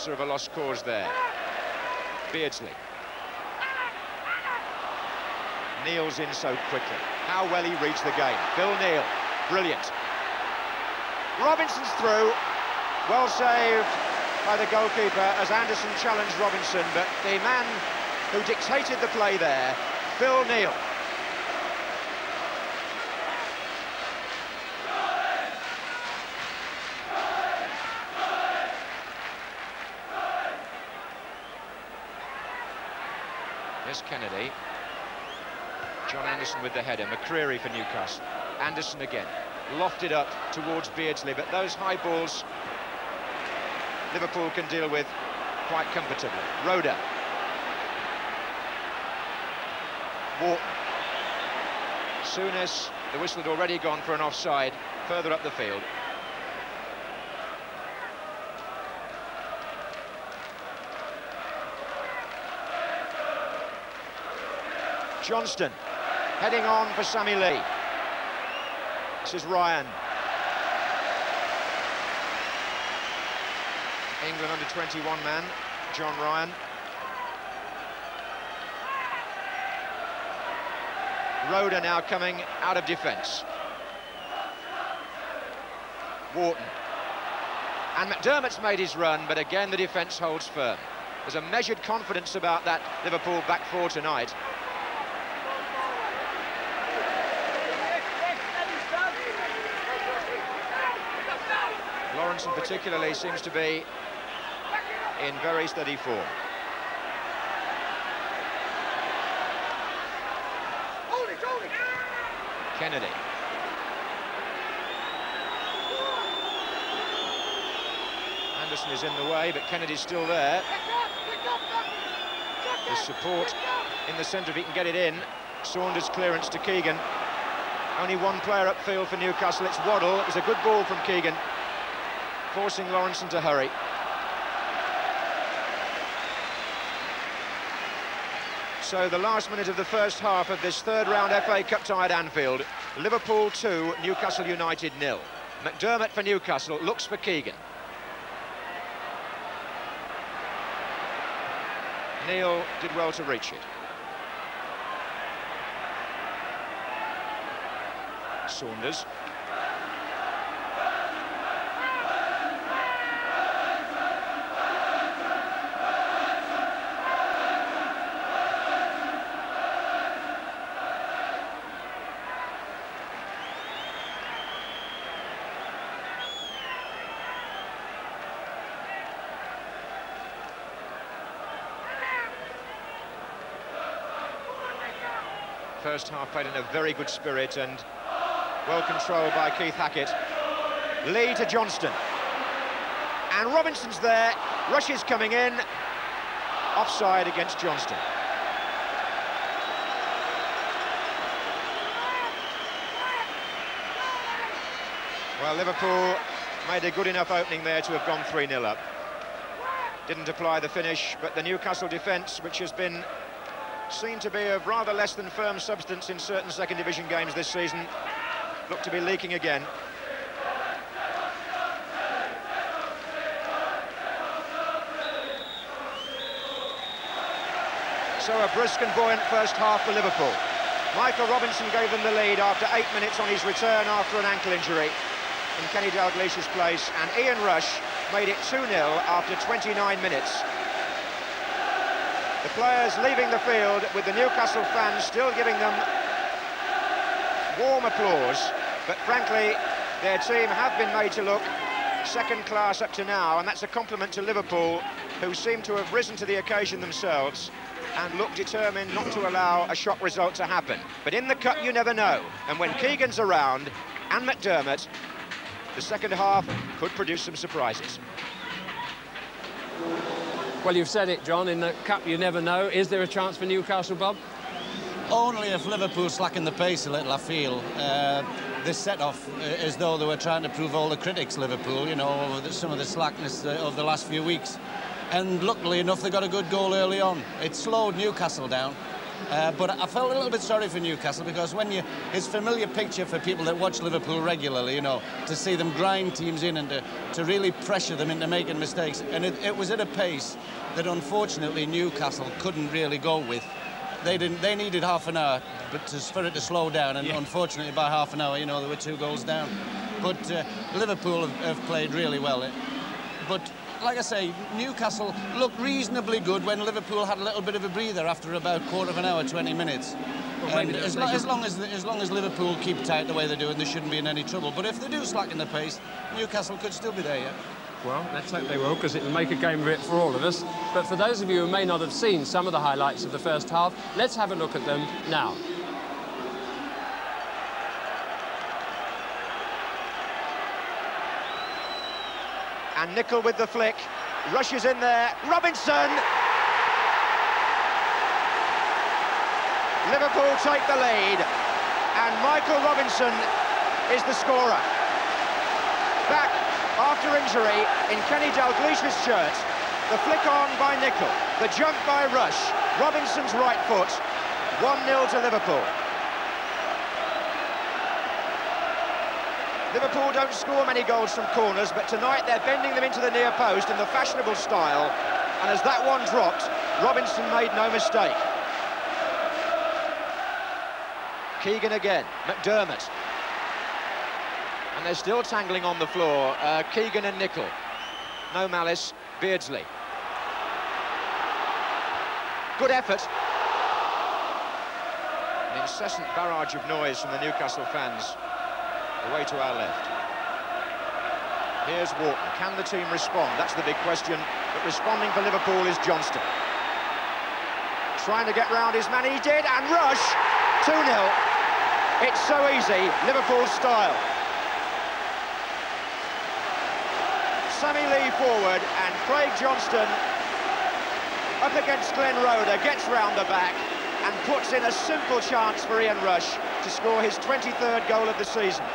Of a lost cause there. Beardsley. Neal's in so quickly. How well he reads the game. Phil Neal, brilliant. Robinson's through. Well saved by the goalkeeper as Anderson challenged Robinson, but the man who dictated the play there, Phil Neal. Here's Kennedy. John Anderson with the header. McCreery for Newcastle. Anderson again. Lofted up towards Beardsley, but those high balls Liverpool can deal with quite comfortably. Roeder. Wharton. Souness, the whistle had already gone for an offside further up the field. Johnston heading on for Sammy Lee. This is Ryan. England under 21 man, John Ryan. Roeder now coming out of defence. Wharton. And McDermott's made his run, but again the defence holds firm. There's a measured confidence about that Liverpool back four tonight. Lawrenson particularly seems to be in very steady form. Kennedy. Anderson is in the way, but Kennedy's still there. The support in the centre if he can get it in. Saunders clearance to Keegan. Only one player upfield for Newcastle, it's Waddle. It was a good ball from Keegan, forcing Lawrenson to hurry. So the last minute of the first half of this third round FA Cup tie at Anfield. Liverpool 2, Newcastle United nil. McDermott for Newcastle, looks for Keegan. Neal did well to reach it. Saunders. First half played in a very good spirit and well controlled by Keith Hackett. Lee to Johnston. And Robinson's there. Rush is coming in. Offside against Johnston. Well, Liverpool made a good enough opening there to have gone 3-0 up. Didn't apply the finish, but the Newcastle defence, which has been seen to be of rather less than firm substance in certain second division games this season. Look to be leaking again. So a brisk and buoyant first half for Liverpool. Michael Robinson gave them the lead after eight minutes on his return after an ankle injury in Kenny Dalglish's place, and Ian Rush made it 2-0 after 29 minutes. Players leaving the field with the Newcastle fans still giving them warm applause, but frankly, their team have been made to look second class up to now, and that's a compliment to Liverpool, who seem to have risen to the occasion themselves and look determined not to allow a shock result to happen. But in the Cup, you never know, and when Keegan's around, and McDermott, the second half could produce some surprises. Well, you've said it, John. In the Cup, you never know. Is there a chance for Newcastle, Bob? Only if Liverpool slacken the pace a little, I feel. Uh, this set-off uh, as though they were trying to prove all the critics, Liverpool, you know, over the, some of the slackness uh, of the last few weeks. And luckily enough, they got a good goal early on. It slowed Newcastle down. Uh, but I felt a little bit sorry for Newcastle because when you, it's familiar picture for people that watch Liverpool regularly, you know, to see them grind teams in and to, to really pressure them into making mistakes. And it, it was at a pace that unfortunately Newcastle couldn't really go with they didn't. They needed half an hour, but to, for it to slow down, and yeah. unfortunately by half an hour, you know, there were two goals down. But uh, Liverpool have, have, played really well. But like I say, Newcastle looked reasonably good when Liverpool had a little bit of a breather after about a quarter of an hour, 20 minutes. Well, as, lo as, long as as long as Liverpool keep tight the way they do, and there shouldn't be in any trouble. But if they do slacken the pace, Newcastle could still be there. Yeah. Well, let's hope they will, because it will make a game of it for all of us. But for those of you who may not have seen some of the highlights of the first half, let's have a look at them now. And Nicol with the flick, rushes in there, Robinson! Liverpool take the lead, and Michael Robinson is the scorer. Back after injury in Kenny Dalglish's shirt. The flick on by Nicol, the jump by Rush, Robinson's right foot, 1-0 to Liverpool. Liverpool don't score many goals from corners, but tonight they're bending them into the near post in the fashionable style, and as that one dropped, Robinson made no mistake. Keegan again, McDermott, and they're still tangling on the floor, uh, Keegan and Nicol. No malice, Beardsley. Good effort. An incessant barrage of noise from the Newcastle fans. Away to our left. Here's Wharton. Can the team respond? That's the big question. But responding for Liverpool is Johnston. Trying to get round his man, he did, and Rush, 2-0. It's so easy, Liverpool style. Sammy Lee forward and Craig Johnston up against Glenn Roeder, gets round the back and puts in a simple chance for Ian Rush to score his 23rd goal of the season.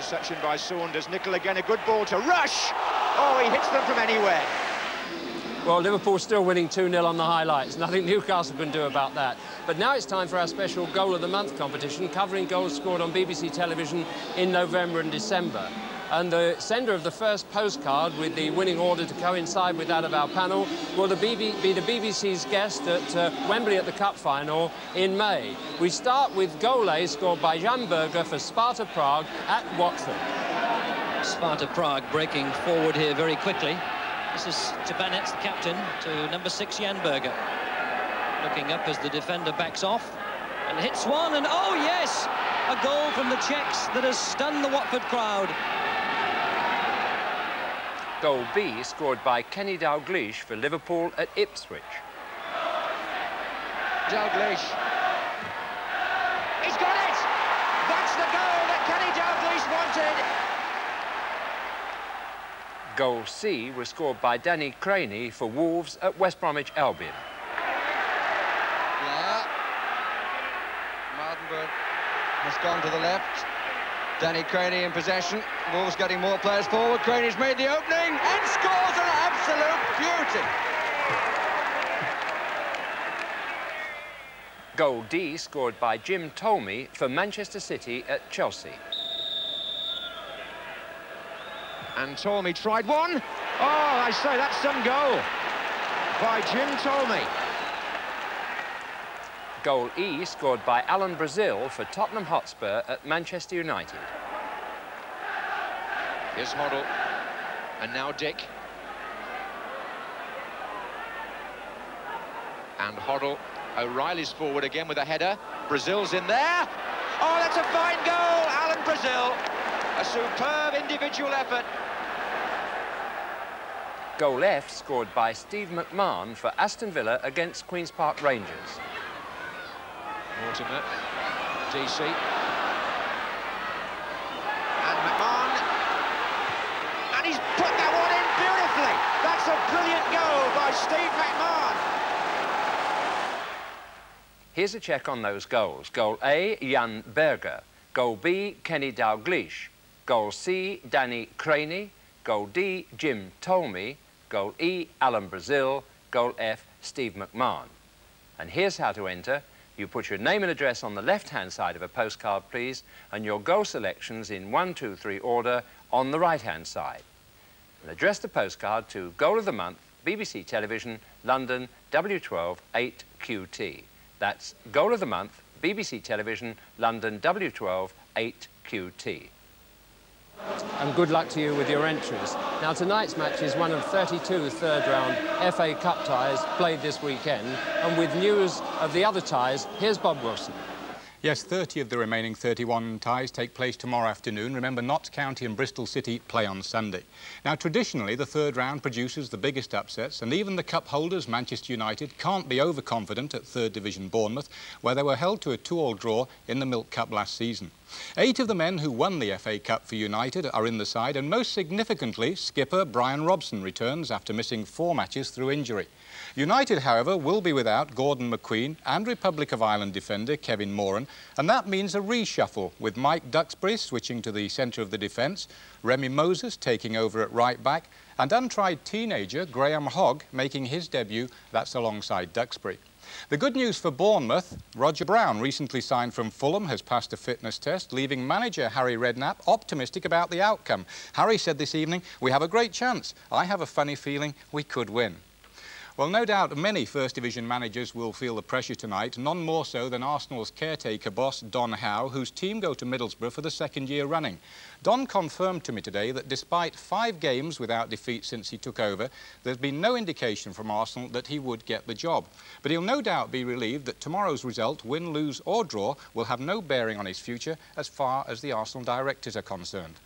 Interception by Saunders, Nicol again, a good ball to Rush! Oh, he hits them from anywhere. Well, Liverpool's still winning 2-0 on the highlights. Nothing Newcastle can do about that. But now it's time for our special Goal of the Month competition, covering goals scored on BBC television in November and December. And the sender of the first postcard with the winning order to coincide with that of our panel will the BB, be the BBC's guest at uh, Wembley at the Cup final in May. We start with goal A scored by Jan Berger for Sparta Prague at Watford. Sparta Prague breaking forward here very quickly. This is Tabanets, the captain, to number six, Jan Berger. Looking up as the defender backs off and hits one, and oh yes, a goal from the Czechs that has stunned the Watford crowd. Goal B scored by Kenny Dalglish for Liverpool at Ipswich. Dalglish. He's got it! That's the goal that Kenny Dalglish wanted. Goal C was scored by Danny Crainie for Wolves at West Bromwich Albion. Yeah. Martinberg has gone to the left. Danny Crainie in possession. Wolves getting more players forward. Crainie's made the opening and scores an absolute beauty. Goal D scored by Jim Tolmie for Manchester City at Chelsea. And Tolmie tried one. Oh, I say, that's some goal by Jim Tolmie. Goal E scored by Alan Brazil for Tottenham Hotspur at Manchester United. Here's Hoddle. And now Dick. And Hoddle. O'Reilly's forward again with a header. Brazil's in there. Oh, that's a fine goal, Alan Brazil. A superb individual effort. Goal F scored by Steve McMahon for Aston Villa against Queen's Park Rangers. Mortimer, DC. And McMahon. And he's put that one in beautifully. That's a brilliant goal by Steve McMahon. Here's a check on those goals. Goal A, Jan Berger. Goal B, Kenny Dalglish. Goal C, Danny Crainie. Goal D, Jim Tolmie. Goal E, Alan Brazil. Goal F, Steve McMahon. And here's how to enter you put your name and address on the left-hand side of a postcard, please, and your goal selections in one, two, three order on the right-hand side. And address the postcard to Goal of the Month, BBC Television, London, W12 8QT. That's Goal of the Month, BBC Television, London, W12 8QT. And good luck to you with your entries. Now, tonight's match is one of 32 third-round FA Cup ties played this weekend. And with news of the other ties, here's Bob Wilson. Yes, 30 of the remaining 31 ties take place tomorrow afternoon. Remember, Notts County and Bristol City play on Sunday. Now, traditionally, the third round produces the biggest upsets, and even the cup holders, Manchester United, can't be overconfident at third division Bournemouth, where they were held to a two-all draw in the Milk Cup last season. Eight of the men who won the FA Cup for United are in the side, and most significantly, skipper Brian Robson returns after missing four matches through injury. United, however, will be without Gordon McQueen and Republic of Ireland defender Kevin Moran, and that means a reshuffle with Mike Duxbury switching to the centre of the defence, Remi Moses taking over at right back, and untried teenager Graham Hogg making his debut, that's alongside Duxbury. The good news for Bournemouth, Roger Brown, recently signed from Fulham, has passed a fitness test, leaving manager Harry Redknapp optimistic about the outcome. Harry said this evening, we have a great chance. I have a funny feeling we could win. Well, no doubt many First Division managers will feel the pressure tonight, none more so than Arsenal's caretaker boss, Don Howe, whose team go to Middlesbrough for the second year running. Don confirmed to me today that despite five games without defeat since he took over, there's been no indication from Arsenal that he would get the job. But he'll no doubt be relieved that tomorrow's result, win, lose or draw, will have no bearing on his future as far as the Arsenal directors are concerned.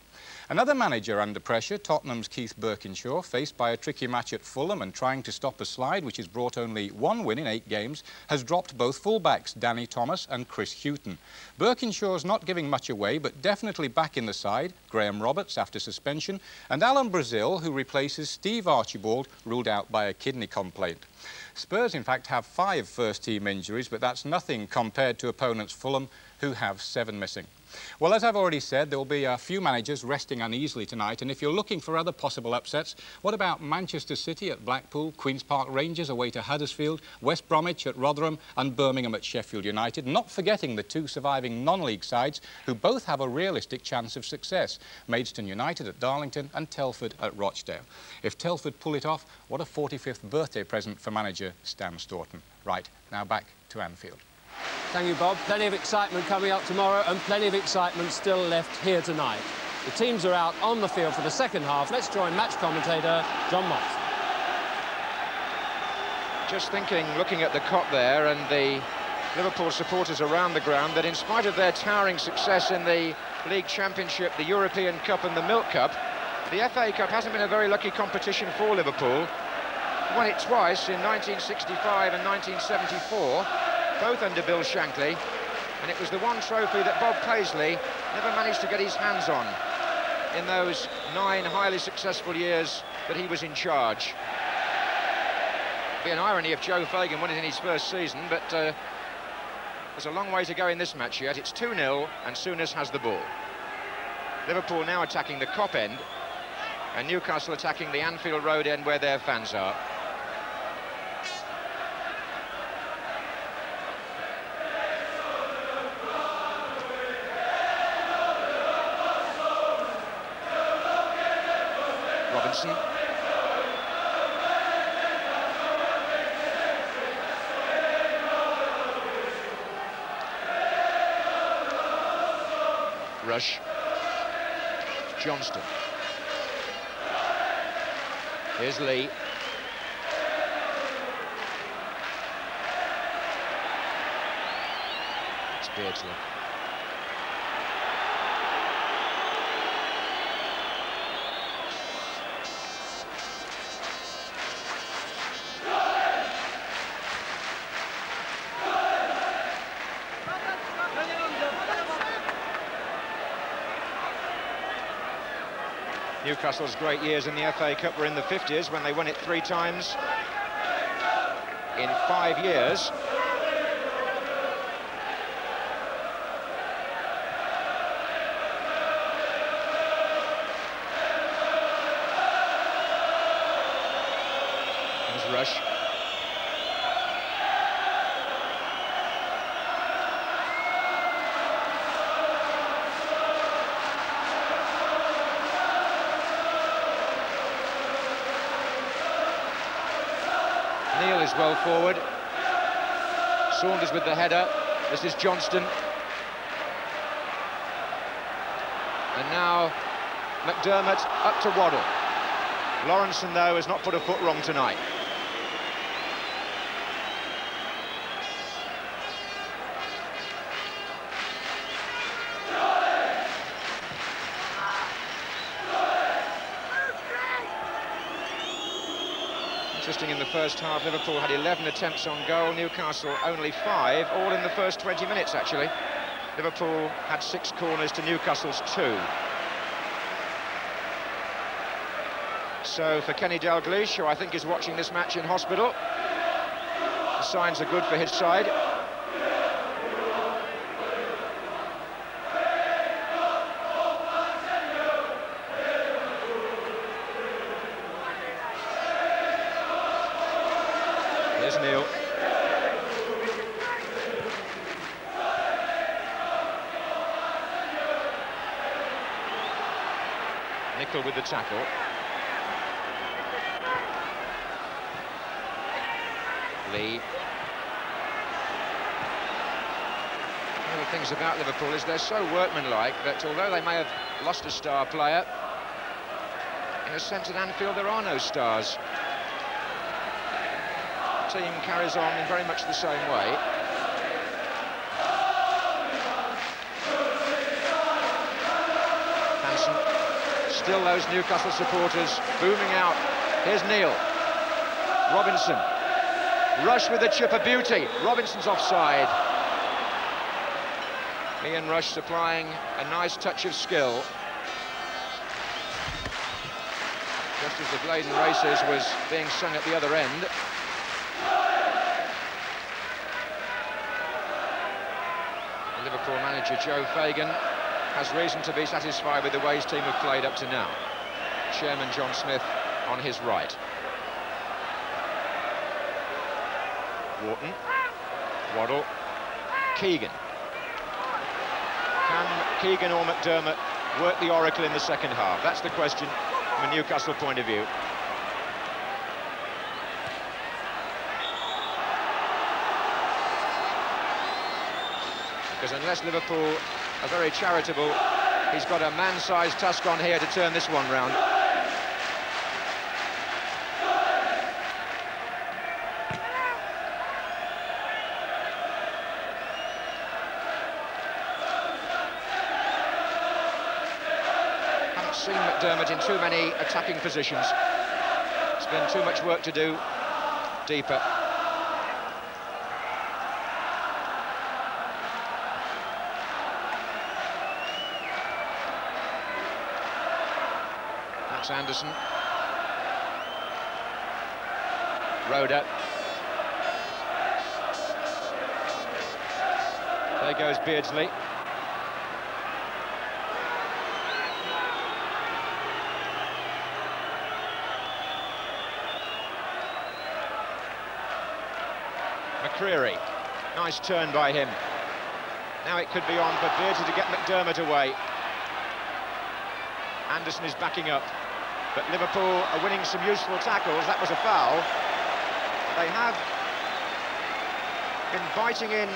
Another manager under pressure, Tottenham's Keith Burkinshaw, faced by a tricky match at Fulham and trying to stop a slide which has brought only one win in eight games, has dropped both fullbacks, Danny Thomas and Chris Hughton. Burkinshaw's not giving much away, but definitely back in the side, Graham Roberts after suspension, and Alan Brazil, who replaces Steve Archibald, ruled out by a kidney complaint. Spurs, in fact, have five first-team injuries, but that's nothing compared to opponents Fulham, who have seven missing. Well, as I've already said, there will be a few managers resting uneasily tonight, and if you're looking for other possible upsets, what about Manchester City at Blackpool, Queen's Park Rangers away to Huddersfield, West Bromwich at Rotherham, and Birmingham at Sheffield United, not forgetting the two surviving non-league sides who both have a realistic chance of success, Maidstone United at Darlington and Telford at Rochdale. If Telford pull it off, what a 45th birthday present for manager Stan Storton. Right, now back to Anfield. Thank you, Bob. Plenty of excitement coming up tomorrow and plenty of excitement still left here tonight. The teams are out on the field for the second half. Let's join match commentator John Moss. Just thinking, looking at the Kop there and the Liverpool supporters around the ground, that in spite of their towering success in the League Championship, the European Cup and the Milk Cup, the FA Cup hasn't been a very lucky competition for Liverpool. Won it twice in 1965 and 1974 both under Bill Shankly, and it was the one trophy that Bob Paisley never managed to get his hands on in those nine highly successful years that he was in charge. It'd be an irony if Joe Fagan won it in his first season, but uh, there's a long way to go in this match yet. It's 2-0, and Souness has the ball. Liverpool now attacking the Kop end, and Newcastle attacking the Anfield Road end where their fans are. Robinson. Rush. Johnston. Here's Lee. It's Beardsley. Newcastle's great years in the FA Cup were in the 50s when they won it three times in five years. Forward. Saunders with the header. This is Johnston. And now McDermott up to Waddle. Lawrenson, though, has not put a foot wrong tonight. Interesting, in the first half, Liverpool had 11 attempts on goal, Newcastle only five, all in the first 20 minutes, actually. Liverpool had six corners to Newcastle's two. So for Kenny Dalglish, who I think is watching this match in hospital, the signs are good for his side. Tackle. Lee. One of the things about Liverpool is they're so workmanlike that although they may have lost a star player, in a sense at Anfield there are no stars. The team carries on in very much the same way. Still those Newcastle supporters booming out. Here's Neal. Robinson. Rush with the chip of beauty. Robinson's offside. Ian Rush supplying a nice touch of skill. Just as the Blaydon Races was being sung at the other end. Liverpool manager Joe Fagan has reason to be satisfied with the way his team have played up to now. Chairman John Smith on his right. Wharton, Waddle, Keegan. Can Keegan or McDermott work the oracle in the second half? That's the question from a Newcastle point of view. Because unless Liverpool are very charitable, he's got a man-sized tusk on here to turn this one round. Seen McDermott in too many attacking positions. It's been too much work to do deeper. Anderson. Roeder. There goes Beardsley. McCreery. Nice turn by him. Now it could be on for Beardsley to get McDermott away. Anderson is backing up. But Liverpool are winning some useful tackles. That was a foul. They have been biting in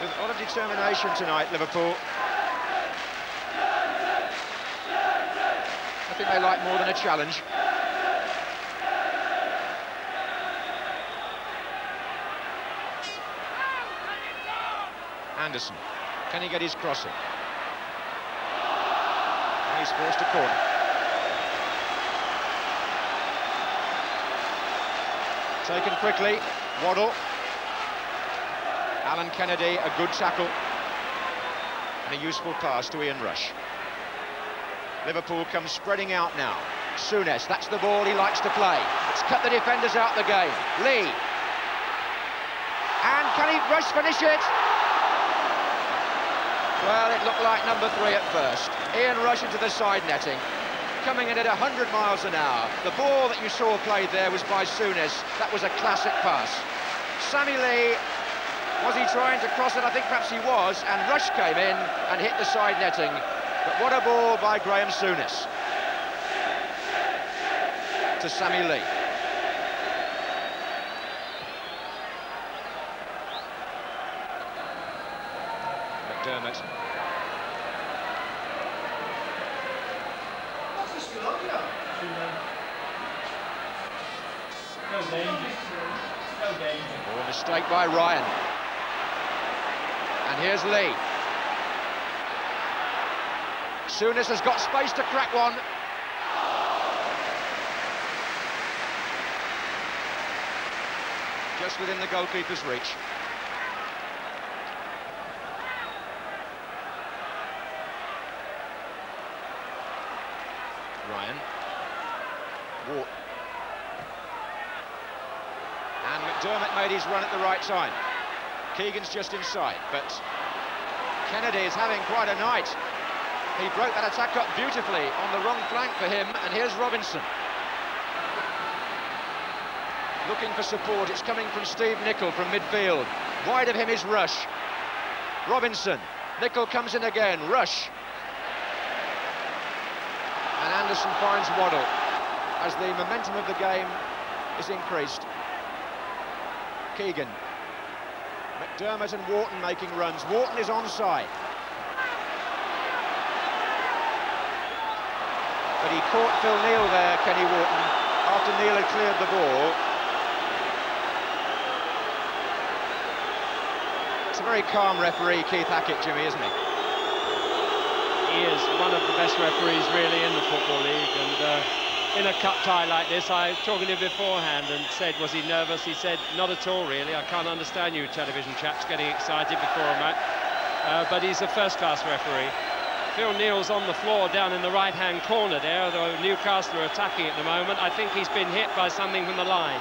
with a lot of determination tonight, Liverpool. I think they like more than a challenge. Anderson, can he get his crossing? And he's forced a corner. Taken quickly, Waddle. Alan Kennedy, a good tackle. And a useful pass to Ian Rush. Liverpool comes spreading out now. Souness, that's the ball he likes to play. It's cut the defenders out of the game. Lee. And can he rush finish it? Well, it looked like number three at first. Ian Rush into the side netting. Coming in at 100 miles an hour. The ball that you saw played there was by Souness. That was a classic pass. Sammy Lee, was he trying to cross it? I think perhaps he was. And Rush came in and hit the side netting. But what a ball by Graham Souness. To Sammy Lee. McDermott. Mistake by Ryan. And here's Lee. Souness has got space to crack one. Just within the goalkeeper's reach. Ryan. Ward. And McDermott made his run at the right time. Keegan's just inside, but Kennedy is having quite a night. He broke that attack up beautifully on the wrong flank for him, and here's Robinson. Looking for support, it's coming from Steve Nicol from midfield. Wide of him is Rush. Robinson, Nicol comes in again, Rush. And Anderson finds Waddle as the momentum of the game is increased. Keegan. McDermott and Wharton making runs. Wharton is onside. But he caught Phil Neal there, Kenny Wharton, after Neal had cleared the ball. It's a very calm referee, Keith Hackett, Jimmy, isn't he? He is one of the best referees really in the Football League and uh, in a cup tie like this, I was talking to him beforehand and said, was he nervous? He said, not at all really. I can't understand you television chaps getting excited before a match. Uh, but he's a first-class referee. Phil Neal's on the floor down in the right-hand corner there, although Newcastle are attacking at the moment. I think he's been hit by something from the line.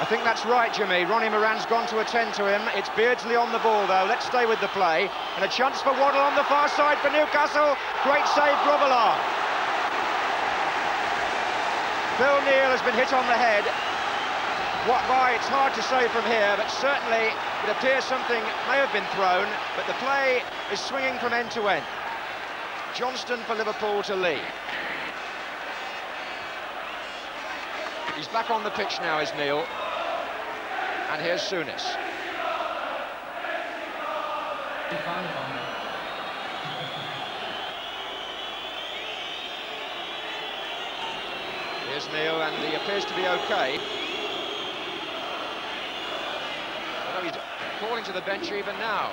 I think that's right, Jimmy. Ronnie Moran's gone to attend to him. It's Beardsley on the ball, though. Let's stay with the play. And a chance for Waddle on the far side for Newcastle. Great save, Grobbelaar. Phil Neal has been hit on the head. What by, it's hard to say from here, but certainly it appears something may have been thrown, but the play is swinging from end to end. Johnston for Liverpool to Lee. He's back on the pitch now, is Neal. And here's Souness. Neal, and he appears to be okay. Although he's calling to the bench even now.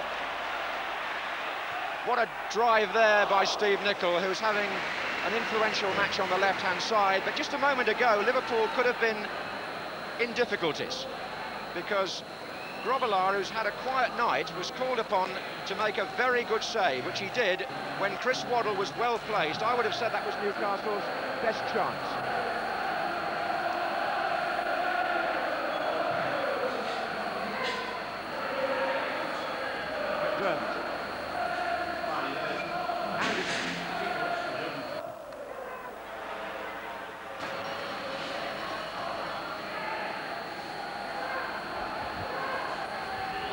What a drive there by Steve Nicol, who's having an influential match on the left-hand side. But just a moment ago, Liverpool could have been in difficulties because Grobbelaar, who's had a quiet night, was called upon to make a very good save, which he did when Chris Waddle was well placed. I would have said that was Newcastle's best chance. McDermott.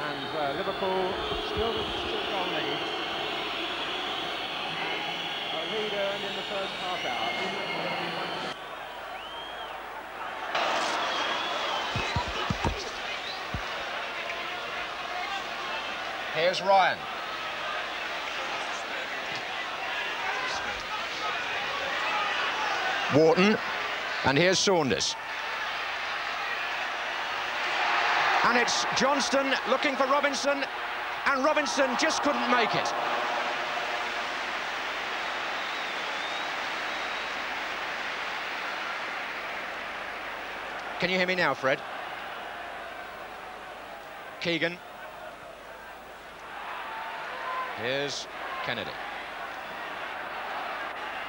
And uh, Liverpool still still on lead. A lead earned in the first half hour. Ryan. Wharton. And here's Saunders. And it's Johnston looking for Robinson, and Robinson just couldn't make it. Can you hear me now, Fred? Keegan. Here's Kennedy.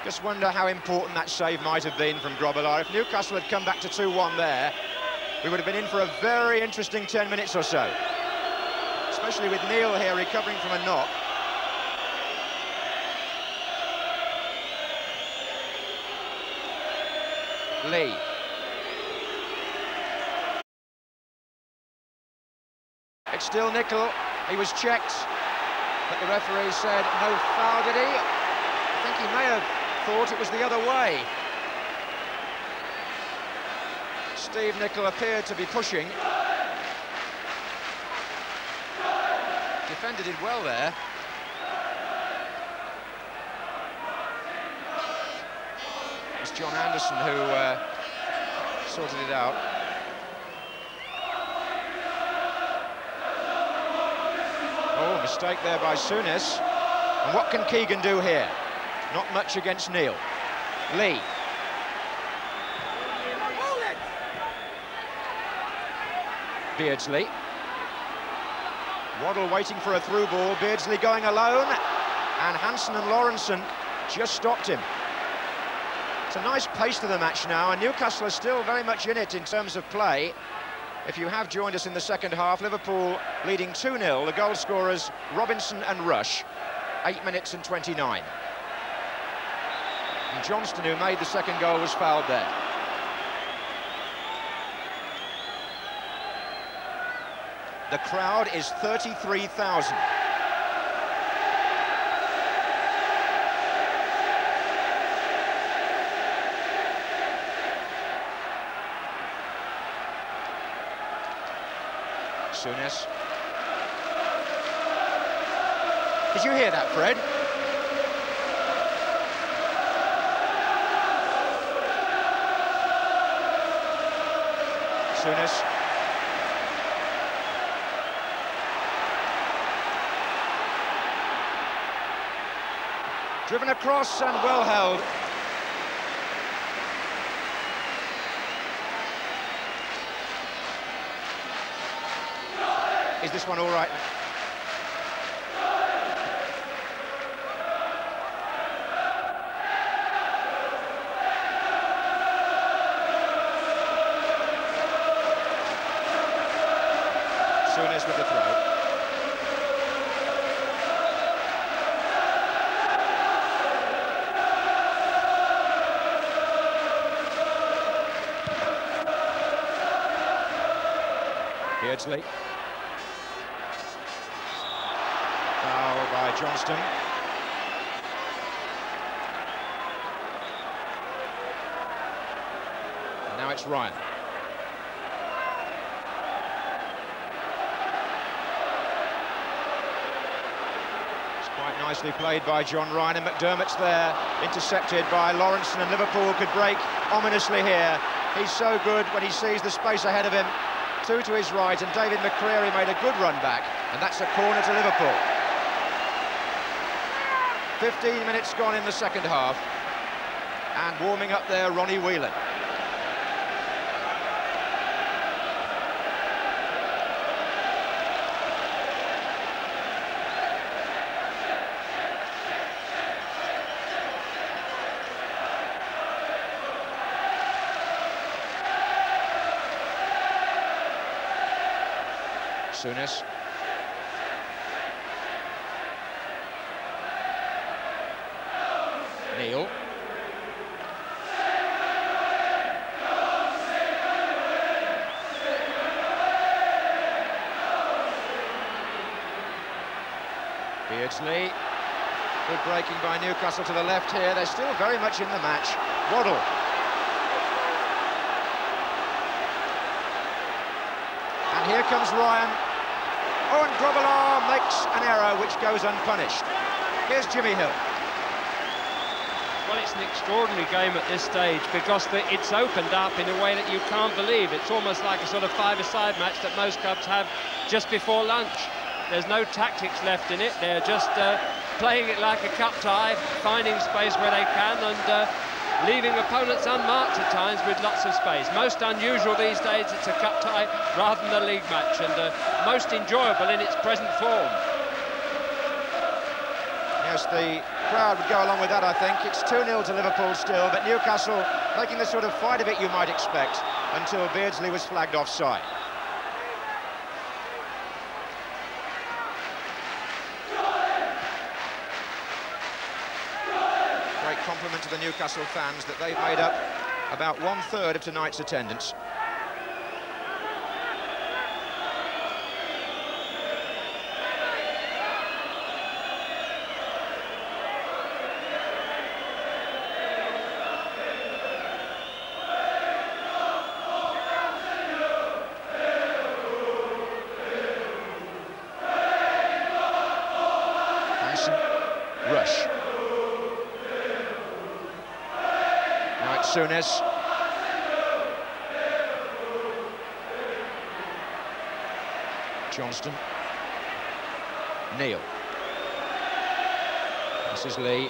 Just wonder how important that save might have been from Grobbelaar. If Newcastle had come back to 2-1 there, we would have been in for a very interesting 10 minutes or so. Especially with Neal here recovering from a knock. Lee. It's still Nicol. He was checked, but the referee said no foul, did he? I think he may have thought it was the other way. Steve Nicol appeared to be pushing. Defender did well there. It's John Anderson who uh, sorted it out. Oh, mistake there by Souness. And what can Keegan do here? Not much against Neal. Lee. Beardsley. Waddle waiting for a through ball. Beardsley going alone. And Hansen and Lawrenson just stopped him. It's a nice pace to the match now, and Newcastle are still very much in it in terms of play. If you have joined us in the second half, Liverpool leading 2-0. The goal scorers, Robinson and Rush, 8 minutes and 29. And Johnston, who made the second goal, was fouled there. The crowd is 33,000. Souness. Did you hear that, Fred? Souness. Driven across and well held. Is this one all right? Souness with the throw. Beardsley. Foul by Johnston. And now it's Ryan. It's quite nicely played by John Ryan and McDermott's there, intercepted by Lawrenson and Liverpool could break ominously here. He's so good when he sees the space ahead of him. Two to his right, and David McCreery made a good run back, and that's a corner to Liverpool. 15 minutes gone in the second half, and warming up there, Ronnie Whelan. Souness. Neal. Good breaking by Newcastle to the left here. They're still very much in the match. Waddle. And here comes Ryan. Oh, and Grobbelaar makes an error which goes unpunished. Here's Jimmy Hill. Well, it's an extraordinary game at this stage because the, it's opened up in a way that you can't believe. It's almost like a sort of five-a-side match that most clubs have just before lunch. There's no tactics left in it. They're just uh, playing it like a cup tie, finding space where they can and uh, leaving opponents unmarked at times with lots of space. Most unusual these days, it's a cup tie rather than a league match and uh, most enjoyable in its present form. Yes, the crowd would go along with that, I think. It's 2-0 to Liverpool still, but Newcastle making the sort of fight of it you might expect until Beardsley was flagged offside. Great compliment to the Newcastle fans that they've made up about one-third of tonight's attendance. Souness. Johnston. Neal. This is Lee.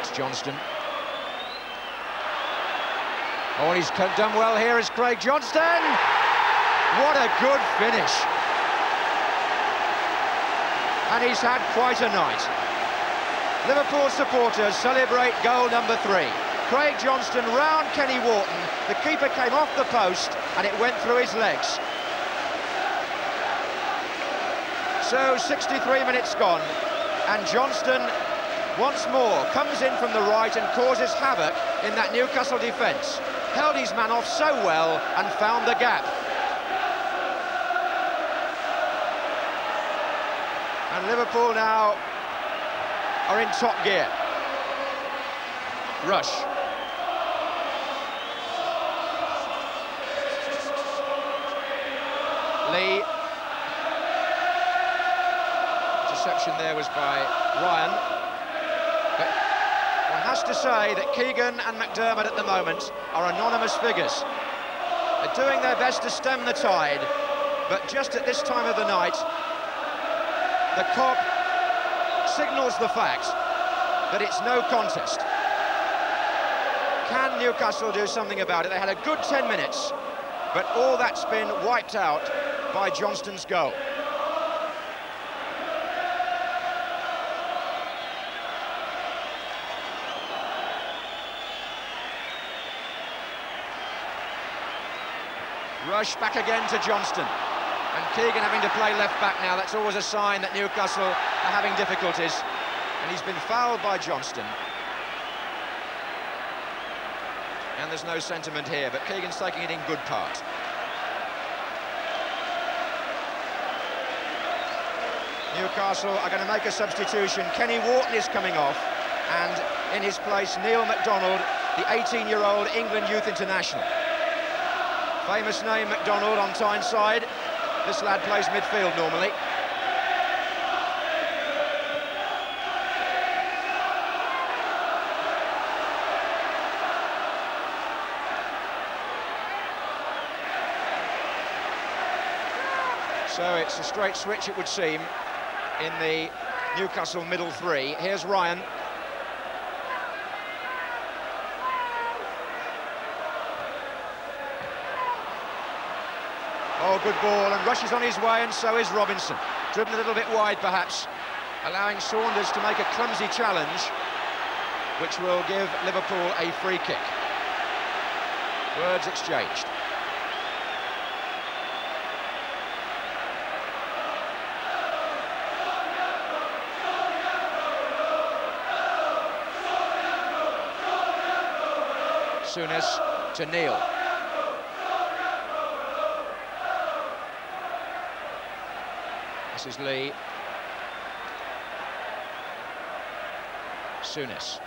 It's Johnston. Oh, and he's done well here is Craig Johnston. What a good finish. And he's had quite a night. Liverpool supporters celebrate goal number three. Craig Johnston round Kenny Wharton. The keeper came off the post and it went through his legs. So 63 minutes gone and Johnston once more comes in from the right and causes havoc in that Newcastle defence. Held his man off so well and found the gap. And Liverpool now are in top gear. Rush. There was by Ryan. But one has to say that Keegan and McDermott at the moment are anonymous figures. They're doing their best to stem the tide, but just at this time of the night, the Kop signals the fact that it's no contest. Can Newcastle do something about it? They had a good 10 minutes, but all that's been wiped out by Johnston's goal. Rush back again to Johnston. And Keegan having to play left back now, that's always a sign that Newcastle are having difficulties. And he's been fouled by Johnston. And there's no sentiment here, but Keegan's taking it in good part. Newcastle are going to make a substitution. Kenny Wharton is coming off, and in his place, Neil McDonald, the 18-year-old England Youth International. Famous name, McDonald on Tyneside. This lad plays midfield normally. So it's a straight switch, it would seem in the Newcastle middle three. Here's Ryan. Good ball, and rushes on his way, and so is Robinson. Driven a little bit wide, perhaps, allowing Saunders to make a clumsy challenge, which will give Liverpool a free kick. Words exchanged. Souness to Neal. This is Lee. Souness.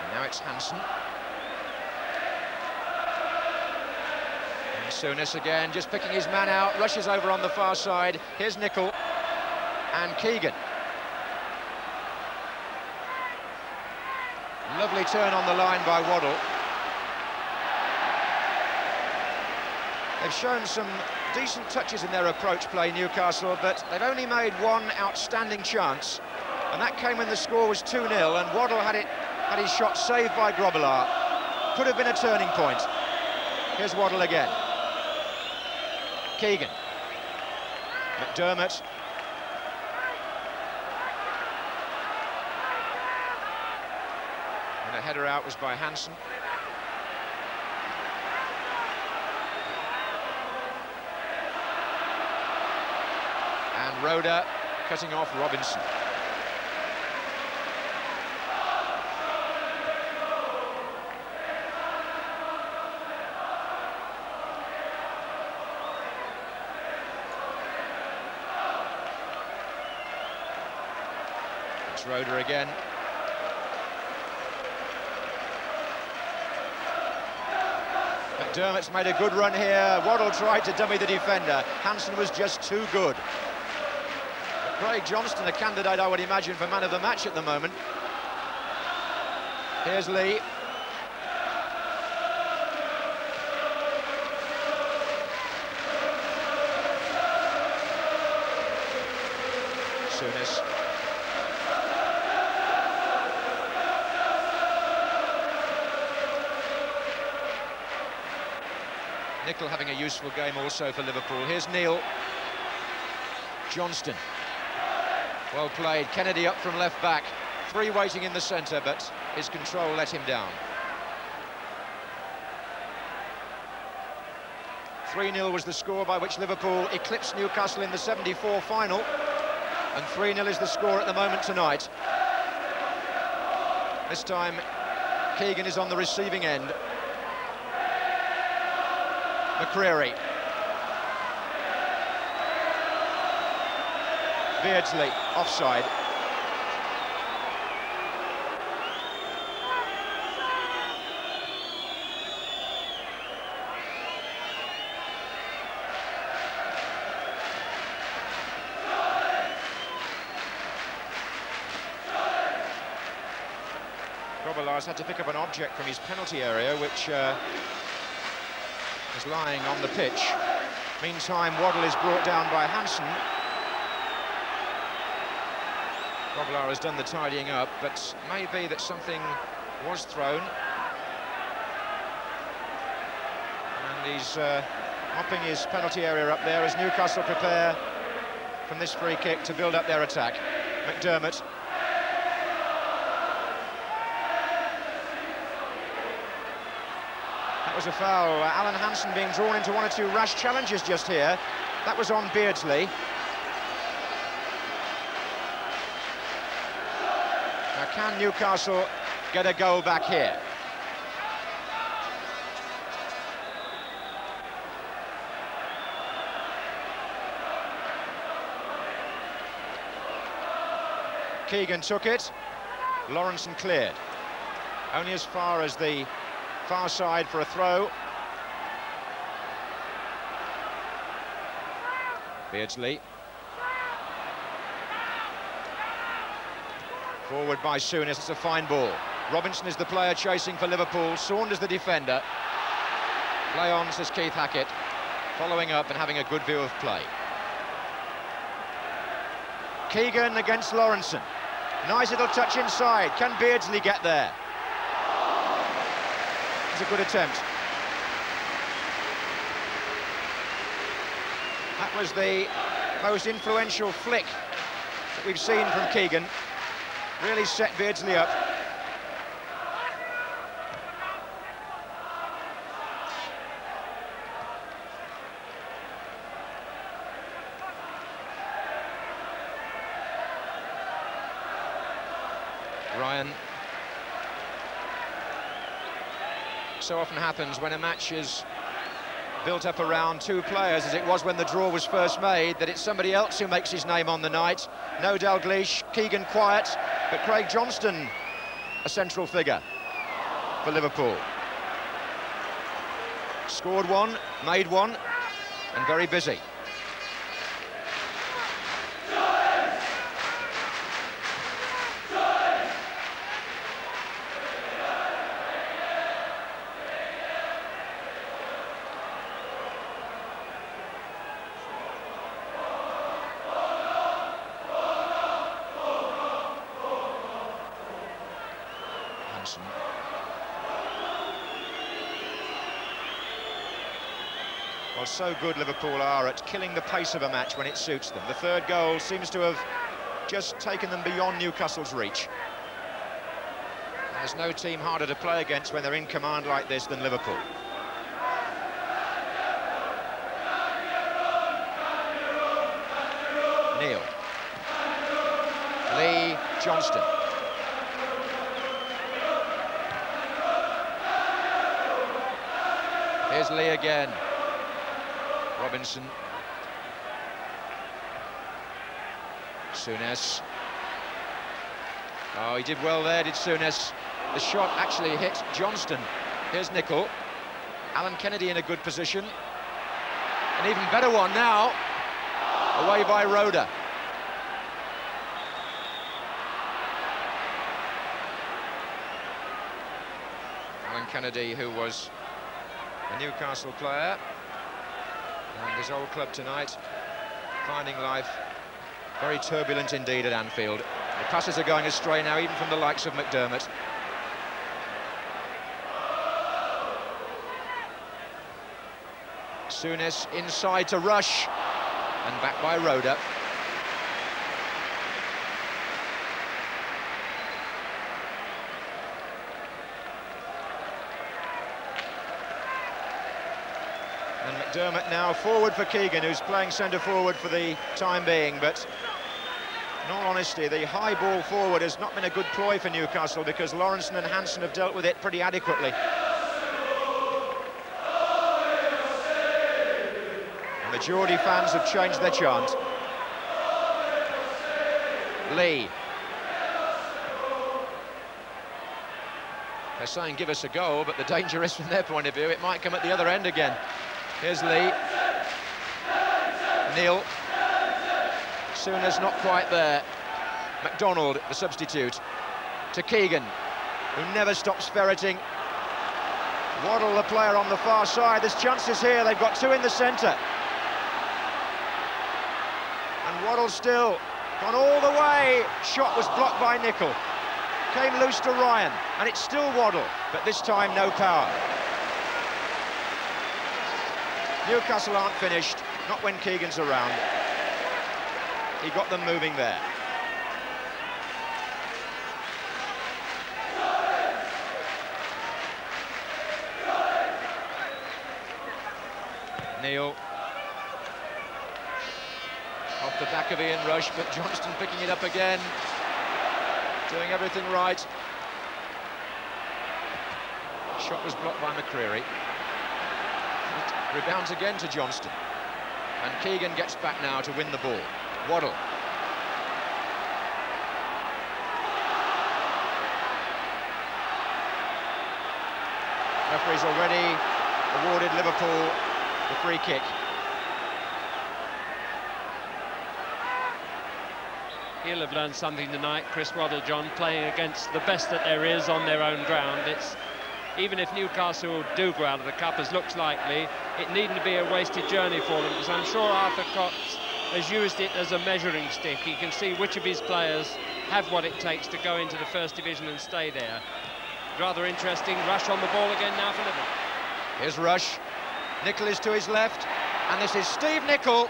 And now it's Hansen. And again, just picking his man out, rushes over on the far side. Here's Nicol and Keegan. Lovely turn on the line by Waddle. They've shown some decent touches in their approach play, Newcastle, but they've only made one outstanding chance, and that came when the score was 2-0, and Waddle had it had his shot saved by Grobbelaar. Could have been a turning point. Here's Waddle again. Keegan. McDermott. And a header out was by Hansen. Roeder cutting off Robinson. It's Roeder again. McDermott's made a good run here. Waddle tried to dummy the defender. Hansen was just too good. Craig Johnston, a candidate, I would imagine, for man of the match at the moment. Here's Lee. Souness. Nicol having a useful game also for Liverpool. Here's Neal. Johnston. Well played. Kennedy up from left back. Three waiting in the centre, but his control let him down. 3-0 was the score by which Liverpool eclipsed Newcastle in the 74 final. And 3-0 is the score at the moment tonight. This time, Keegan is on the receiving end. McCreery. Beardsley, offside. Grobbelaars had to pick up an object from his penalty area, which uh, is lying on the pitch. Meantime, Waddle is brought down by Hansen. Grobbelaar has done the tidying up, but maybe that something was thrown. And he's uh, mopping his penalty area up there as Newcastle prepare from this free kick to build up their attack. McDermott That was a foul. Alan Hansen being drawn into one or two rash challenges just here. That was on Beardsley. Can Newcastle get a goal back here? Keegan took it. Lawrenson cleared. Only as far as the far side for a throw. Beardsley. Forward by Souness, it's a fine ball. Robinson is the player chasing for Liverpool, Saunders the defender. Play on, says Keith Hackett, following up and having a good view of play. Keegan against Lawrenson. Nice little touch inside. Can Beardsley get there? It's a good attempt. That was the most influential flick that we've seen from Keegan. Really set Beardsley up. Ryan. So often happens when a match is built up around two players, as it was when the draw was first made, that it's somebody else who makes his name on the night. No Dalglish, Keegan quiet, but Craig Johnston, a central figure for Liverpool. Scored one, made one, and very busy. So good Liverpool are at killing the pace of a match when it suits them. The third goal seems to have just taken them beyond Newcastle's reach. There's no team harder to play against when they're in command like this than Liverpool. Neal. Lee Johnston. Here's Lee again. Robinson. Souness. Oh, he did well there, did Souness. The shot actually hit Johnston. Here's Nicol. Alan Kennedy in a good position. An even better one now. Away by Roeder. Alan Kennedy, who was a Newcastle player, and his old club tonight, finding life very turbulent indeed at Anfield. The passes are going astray now, even from the likes of McDermott. Souness inside to Rush, and back by Roeder. McDermott now forward for Keegan, who's playing centre forward for the time being, but in all honesty, the high ball forward has not been a good ploy for Newcastle because Lawrenson and Hansen have dealt with it pretty adequately. And the Geordie fans have changed their chant. Lee. They're saying give us a goal, but the danger is from their point of view, it might come at the other end again. Here's Lee. Neal. Souness not quite there. McDonald, the substitute, to Keegan, who never stops ferreting. Waddle, the player on the far side. There's chances here. They've got two in the centre. And Waddle still gone all the way. Shot was blocked by Nicol. Came loose to Ryan, and it's still Waddle, but this time no power. Newcastle aren't finished, not when Keegan's around. He got them moving there. Neal. Off the back of Ian Rush, but Johnston picking it up again. Doing everything right. Shot was blocked by McCreery. Rebounds again to Johnston. And Keegan gets back now to win the ball. Waddle. Referee's already awarded Liverpool the free kick. He'll have learned something tonight, Chris Waddle, John, playing against the best that there is on their own ground. It's even if Newcastle do go out of the cup, as looks likely, it needn't be a wasted journey for them, because I'm sure Arthur Cox has used it as a measuring stick. He can see which of his players have what it takes to go into the first division and stay there. Rather interesting rush on the ball again now for Liverpool. Here's Rush. Nicol is to his left, and this is Steve Nicol,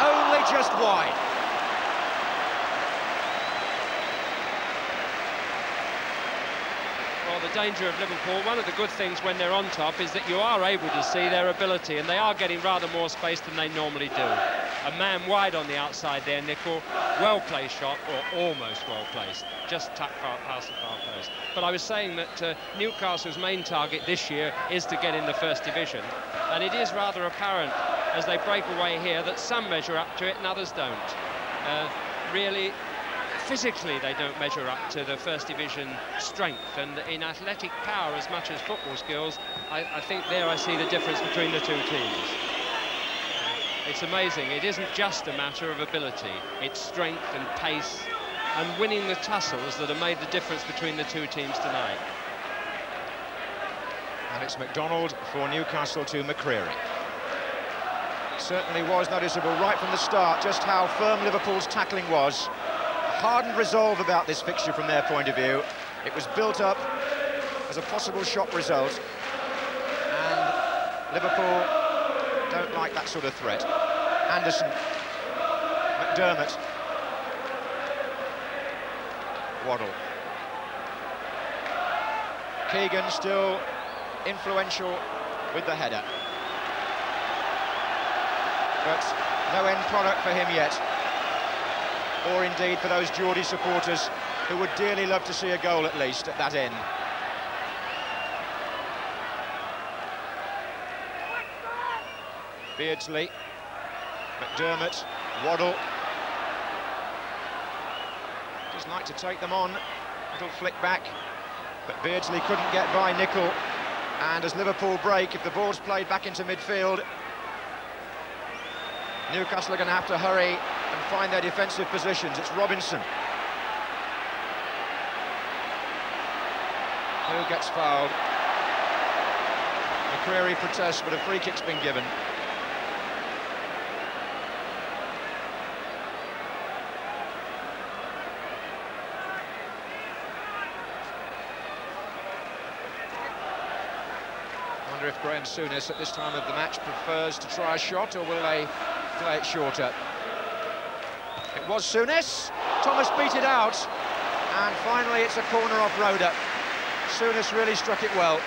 only just wide. Well, the danger of Liverpool, one of the good things when they're on top is that you are able to see their ability, and they are getting rather more space than they normally do. A man wide on the outside there, Nicol. Well-placed shot, or almost well-placed. Just tucked past the far post. But I was saying that uh, Newcastle's main target this year is to get in the first division. And it is rather apparent as they break away here that some measure up to it and others don't. Uh, really, physically they don't measure up to the first division strength and in athletic power as much as football skills I, I, think there I see the difference between the two teams. It's amazing. It isn't just a matter of ability. It's strength and pace and winning the tussles that have made the difference between the two teams tonight. And it's McDonald for Newcastle to McCreery certainly was noticeable right from the start just how firm Liverpool's tackling was hardened resolve about this fixture from their point of view. It was built up as a possible shock result. And Liverpool don't like that sort of threat. Anderson, McDermott, Waddle. Keegan still influential with the header. But no end product for him yet. Or indeed for those Geordie supporters who would dearly love to see a goal at least at that end. Beardsley, McDermott, Waddle. Just like to take them on. Little flick back, but Beardsley couldn't get by Nicol. And as Liverpool break, if the ball's played back into midfield, Newcastle are going to have to hurry find their defensive positions. It's Robinson. Who gets fouled? McCreery protests, but a free kick's been given. wonder if Graham Souness at this time of the match prefers to try a shot or will they play it shorter? Was Souness. Thomas beat it out. And finally it's a corner off Roeder. Souness really struck it well.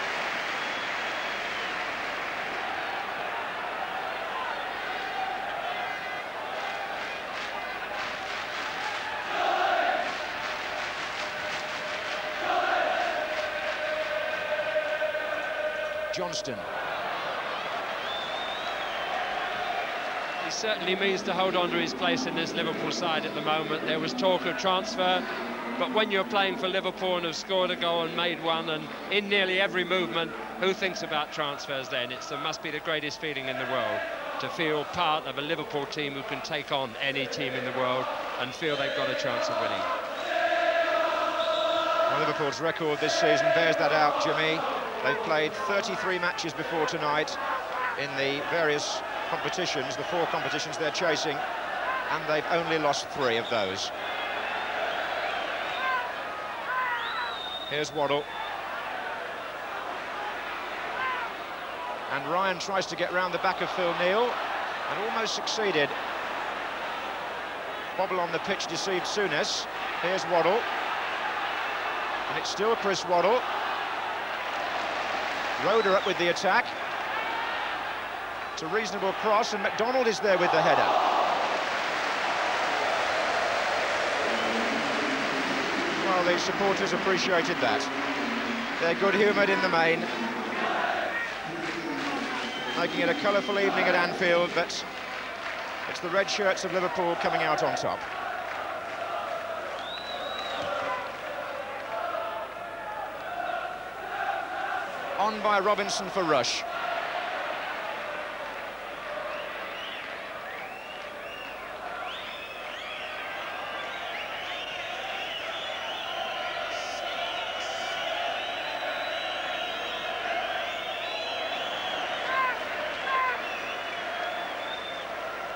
Johnston. Certainly means to hold on to his place in this Liverpool side at the moment. There was talk of transfer, but when you're playing for Liverpool and have scored a goal and made one, and in nearly every movement, who thinks about transfers then? It must be the greatest feeling in the world to feel part of a Liverpool team who can take on any team in the world and feel they've got a chance of winning. Well, Liverpool's record this season bears that out, Jimmy. They've played 33 matches before tonight in the various competitions, the four competitions they're chasing, and they've only lost three of those. Here's Waddle. And Ryan tries to get round the back of Phil Neal, and almost succeeded. Bobble on the pitch deceived Souness. Here's Waddle. And it's still Chris Waddle. Roeder up with the attack. It's a reasonable cross, and McDonald is there with the header. Well, the supporters appreciated that. They're good-humoured in the main. Making it a colourful evening at Anfield, but it's the red shirts of Liverpool coming out on top. on by Robinson for Rush.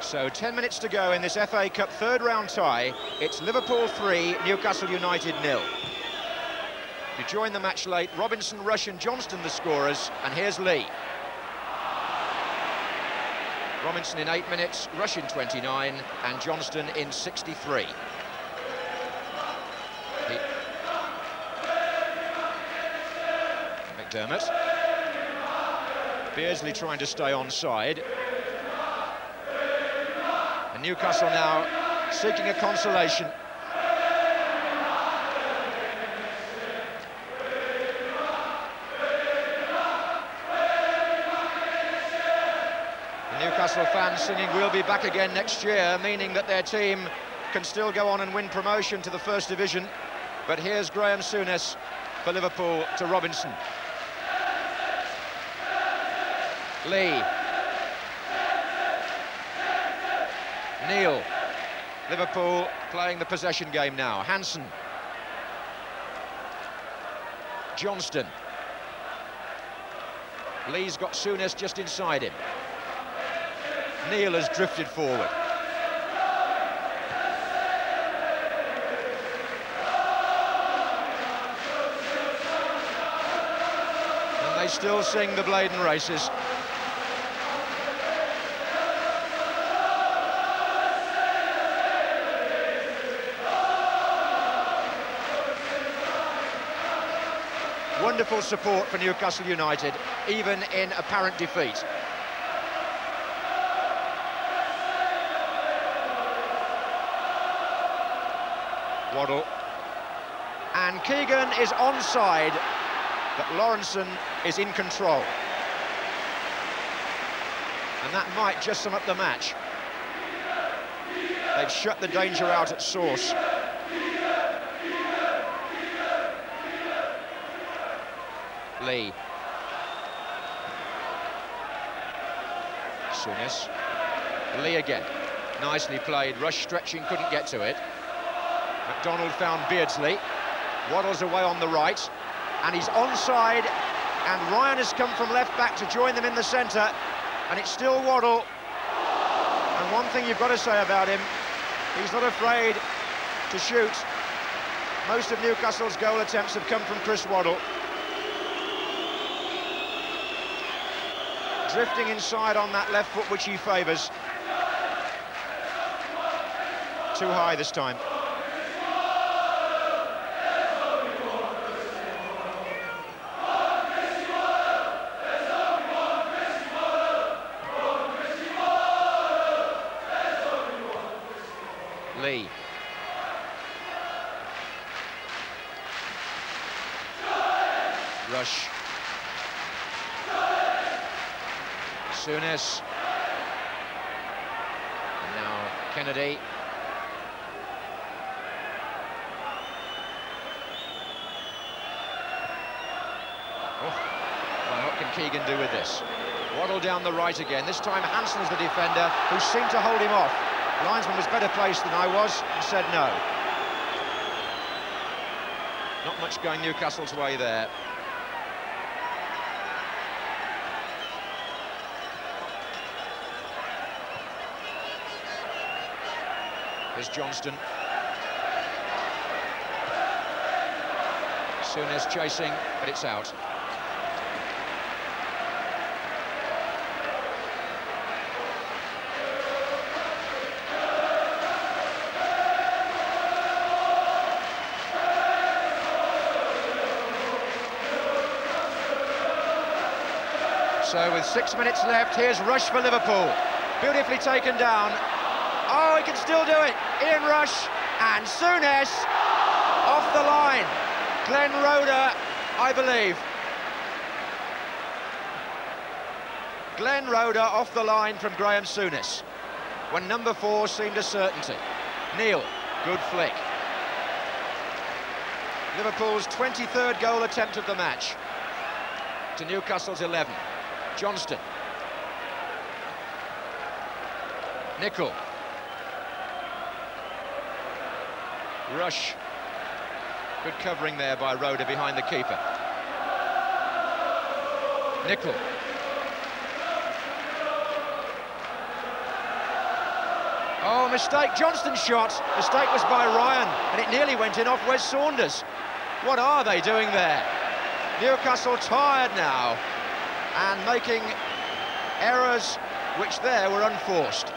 So 10 minutes to go in this FA Cup third round tie. It's Liverpool 3, Newcastle United nil. To join the match late, Robinson, Rush and Johnston the scorers, and here's Lee. Robinson in 8 minutes, Rush in 29, and Johnston in 63. He... McDermott. Beardsley trying to stay onside. And Newcastle now seeking a consolation. Newcastle fans singing we'll be back again next year, meaning that their team can still go on and win promotion to the First Division. But here's Graham Souness for Liverpool to Robinson. Lee. Neal. Liverpool playing the possession game now. Hansen. Johnston. Lee's got Souness just inside him. Neal has drifted forward. And they still sing the Blaydon races. Wonderful support for Newcastle United, even in apparent defeat. Waddle. And Keegan is onside, but Lawrenson is in control. And that might just sum up the match. They've shut the danger out at source. Lee. Souness. Lee again. Nicely played. Rush stretching, couldn't get to it. McDonald found Beardsley. Waddles away on the right. And he's onside. And Ryan has come from left back to join them in the centre. And it's still Waddle. And one thing you've got to say about him, he's not afraid to shoot. Most of Newcastle's goal attempts have come from Chris Waddle. Drifting inside on that left foot, which he favours. Too high this time. Lee. Rush. Souness. And now Kennedy. Oh, well, what can Keegan do with this? Waddle down the right again. This time Hansen's the defender who seemed to hold him off. Linesman was better placed than I was and said no. Not much going Newcastle's way there. Here's Johnston. Souness chasing, but it's out. So with six minutes left, here's Rush for Liverpool. Beautifully taken down. Oh, he can still do it. Ian Rush and Souness off the line. Glenn Roeder, I believe. Glenn Roeder off the line from Graham Souness. When number four seemed a certainty. Neal, good flick. Liverpool's 23rd goal attempt of the match to Newcastle's 11. Johnston. Nicol. Rush. Good covering there by Roeder behind the keeper. Nicol. Oh, mistake. Johnston's shot. Mistake was by Ryan, and it nearly went in off Wes Saunders. What are they doing there? Newcastle tired now and making errors which there were unforced.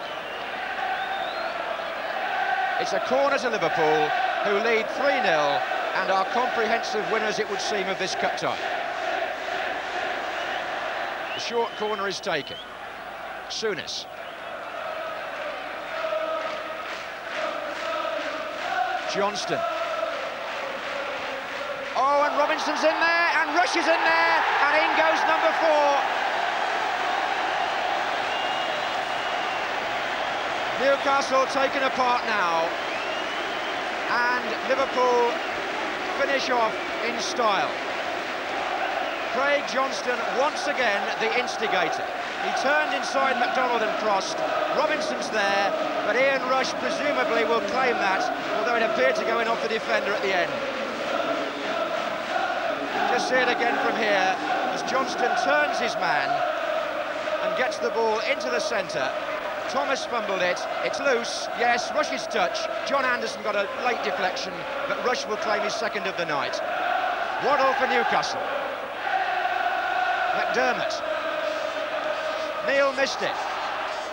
It's a corner to Liverpool, who lead 3-0 and are comprehensive winners, it would seem, of this cup tie. The short corner is taken. Souness. Johnston. Oh, and Robinson's in there, and Rush is in there, and in goes number four. Newcastle taken apart now, and Liverpool finish off in style. Craig Johnston, once again, the instigator. He turned inside McDonald and crossed. Robinson's there, but Ian Rush presumably will claim that, although it appeared to go in off the defender at the end. Just see it again from here, Johnston turns his man and gets the ball into the centre. Thomas fumbled it, it's loose, yes, Rush's touch. John Anderson got a late deflection, but Rush will claim his second of the night. Waddle for Newcastle. McDermott. Neal missed it.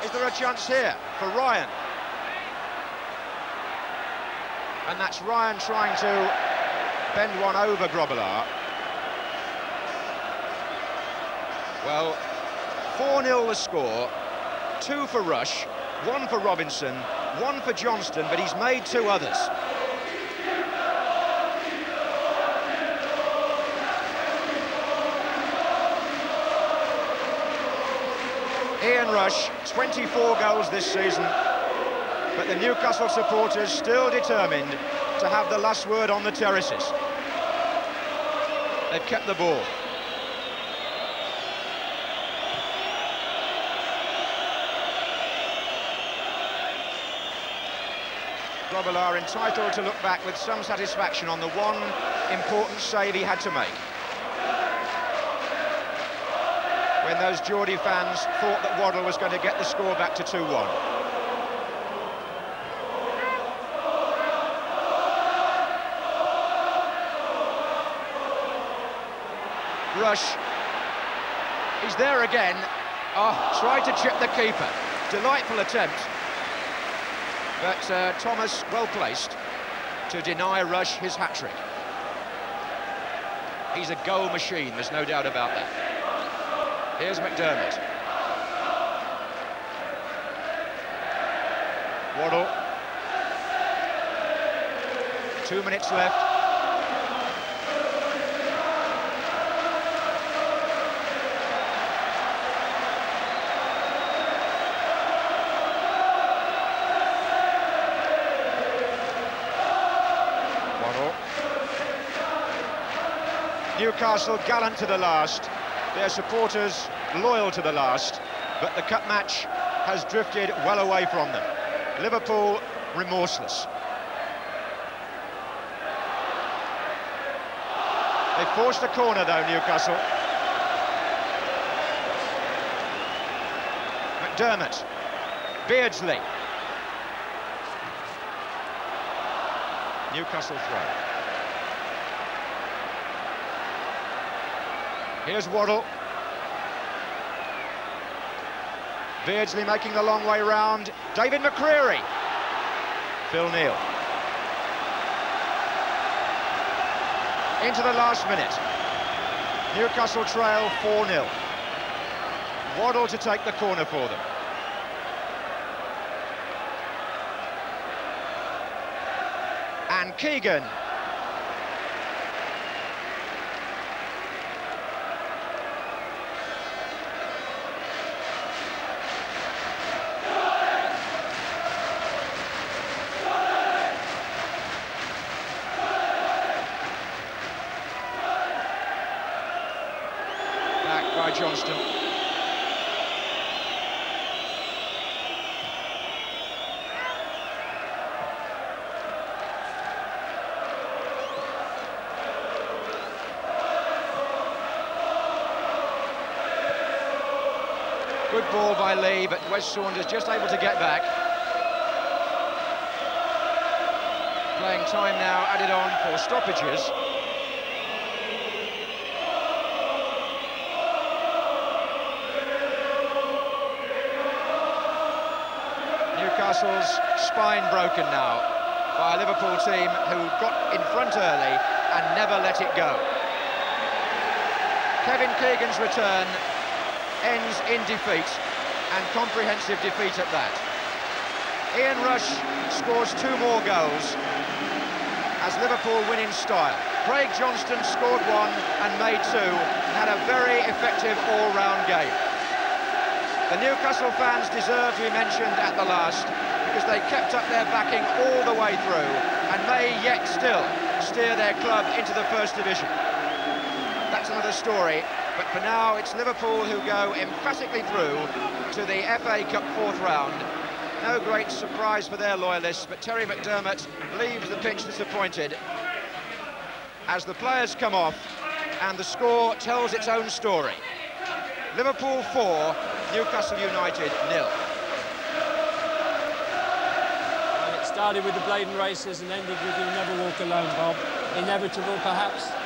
Is there a chance here for Ryan? And that's Ryan trying to bend one over Grobbelaar. Well, 4-0 the score, two for Rush, one for Robinson, one for Johnston, but he's made two others. Ian Rush, 24 goals this season, but the Newcastle supporters still determined to have the last word on the terraces. They've kept the ball. Grobbelaar entitled to look back with some satisfaction on the one important save he had to make. When those Geordie fans thought that Waddle was going to get the score back to 2-1. Rush. He's there again. Ah, oh, tried to chip the keeper. Delightful attempt. But uh, Thomas well placed to deny Rush his hat-trick. He's a goal machine, there's no doubt about that. Here's McDermott. Waddle. Two minutes left. Newcastle gallant to the last, their supporters loyal to the last, but the cup match has drifted well away from them. Liverpool remorseless. They forced a corner though, Newcastle. McDermott, Beardsley. Newcastle throw. Here's Waddle. Beardsley making the long way round. David McCreery. Phil Neal. Into the last minute. Newcastle trail 4-0. Waddle to take the corner for them. And Keegan back by Johnston. Good ball but Wes Saunders just able to get back. Playing time now added on for stoppages. Newcastle's spine broken now by a Liverpool team who got in front early and never let it go. Kevin Keegan's return ends in defeat, and comprehensive defeat at that. Ian Rush scores two more goals as Liverpool win in style. Craig Johnston scored one and made two, had a very effective all-round game. The Newcastle fans deserve to be mentioned at the last because they kept up their backing all the way through and may yet still steer their club into the first division. That's another story, but for now it's Liverpool who go emphatically through to the FA Cup fourth round. No great surprise for their loyalists, but Terry McDermott leaves the pitch disappointed as the players come off and the score tells its own story. Liverpool 4, Newcastle United nil. Well, it started with the Blaydon races and ended with You'll Never Walk Alone, Bob. Inevitable, perhaps?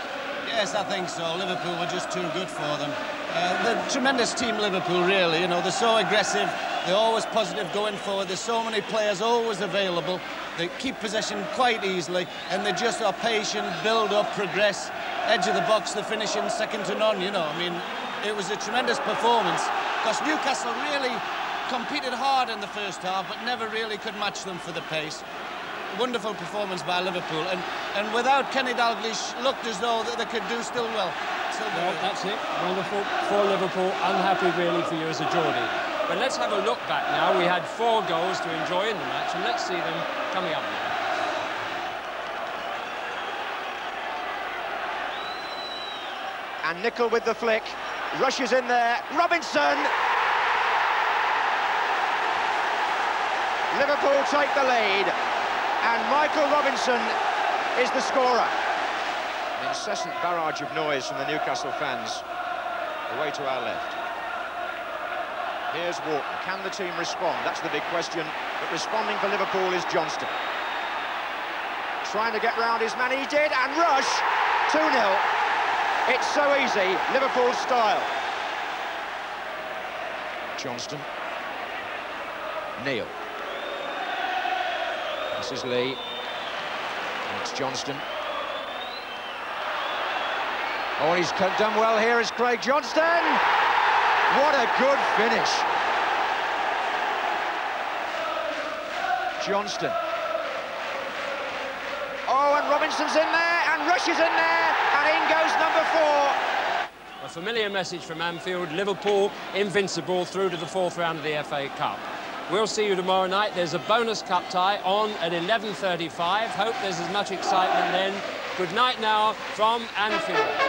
Yes, I think so. Liverpool were just too good for them. Uh, the tremendous team, Liverpool, really. You know, they're so aggressive. They're always positive going forward. There's so many players always available. They keep possession quite easily, and they just are patient, build up, progress. Edge of the box, they're finishing second to none, you know. I mean, it was a tremendous performance because Newcastle really competed hard in the first half, but never really could match them for the pace. Wonderful performance by Liverpool, and, and without Kenny Dalglish, looked as though they could do still well. Still well, well, that's it. Wonderful for Liverpool. Unhappy really for you as a Geordie. But let's have a look back now. We had four goals to enjoy in the match, and let's see them coming up now. And Nicol with the flick, rushes in there, Robinson! Liverpool take the lead, and Michael Robinson is the scorer. An incessant barrage of noise from the Newcastle fans away to our left. Here's Wharton. Can the team respond? That's the big question. But responding for Liverpool is Johnston. Trying to get round his man, he did, and Rush, 2-0. It's so easy, Liverpool style. Johnston. Neal. This is Lee. And It's Johnston. Oh, he's done well here is Craig Johnston. What a good finish. Johnston. Oh, and Robinson's in there, and Rush is in there, and in goes number four. A familiar message from Anfield, Liverpool invincible through to the fourth round of the FA Cup. We'll see you tomorrow night. There's a bonus cup tie on at 11.35. Hope there's as much excitement then. Good night now from Anfield.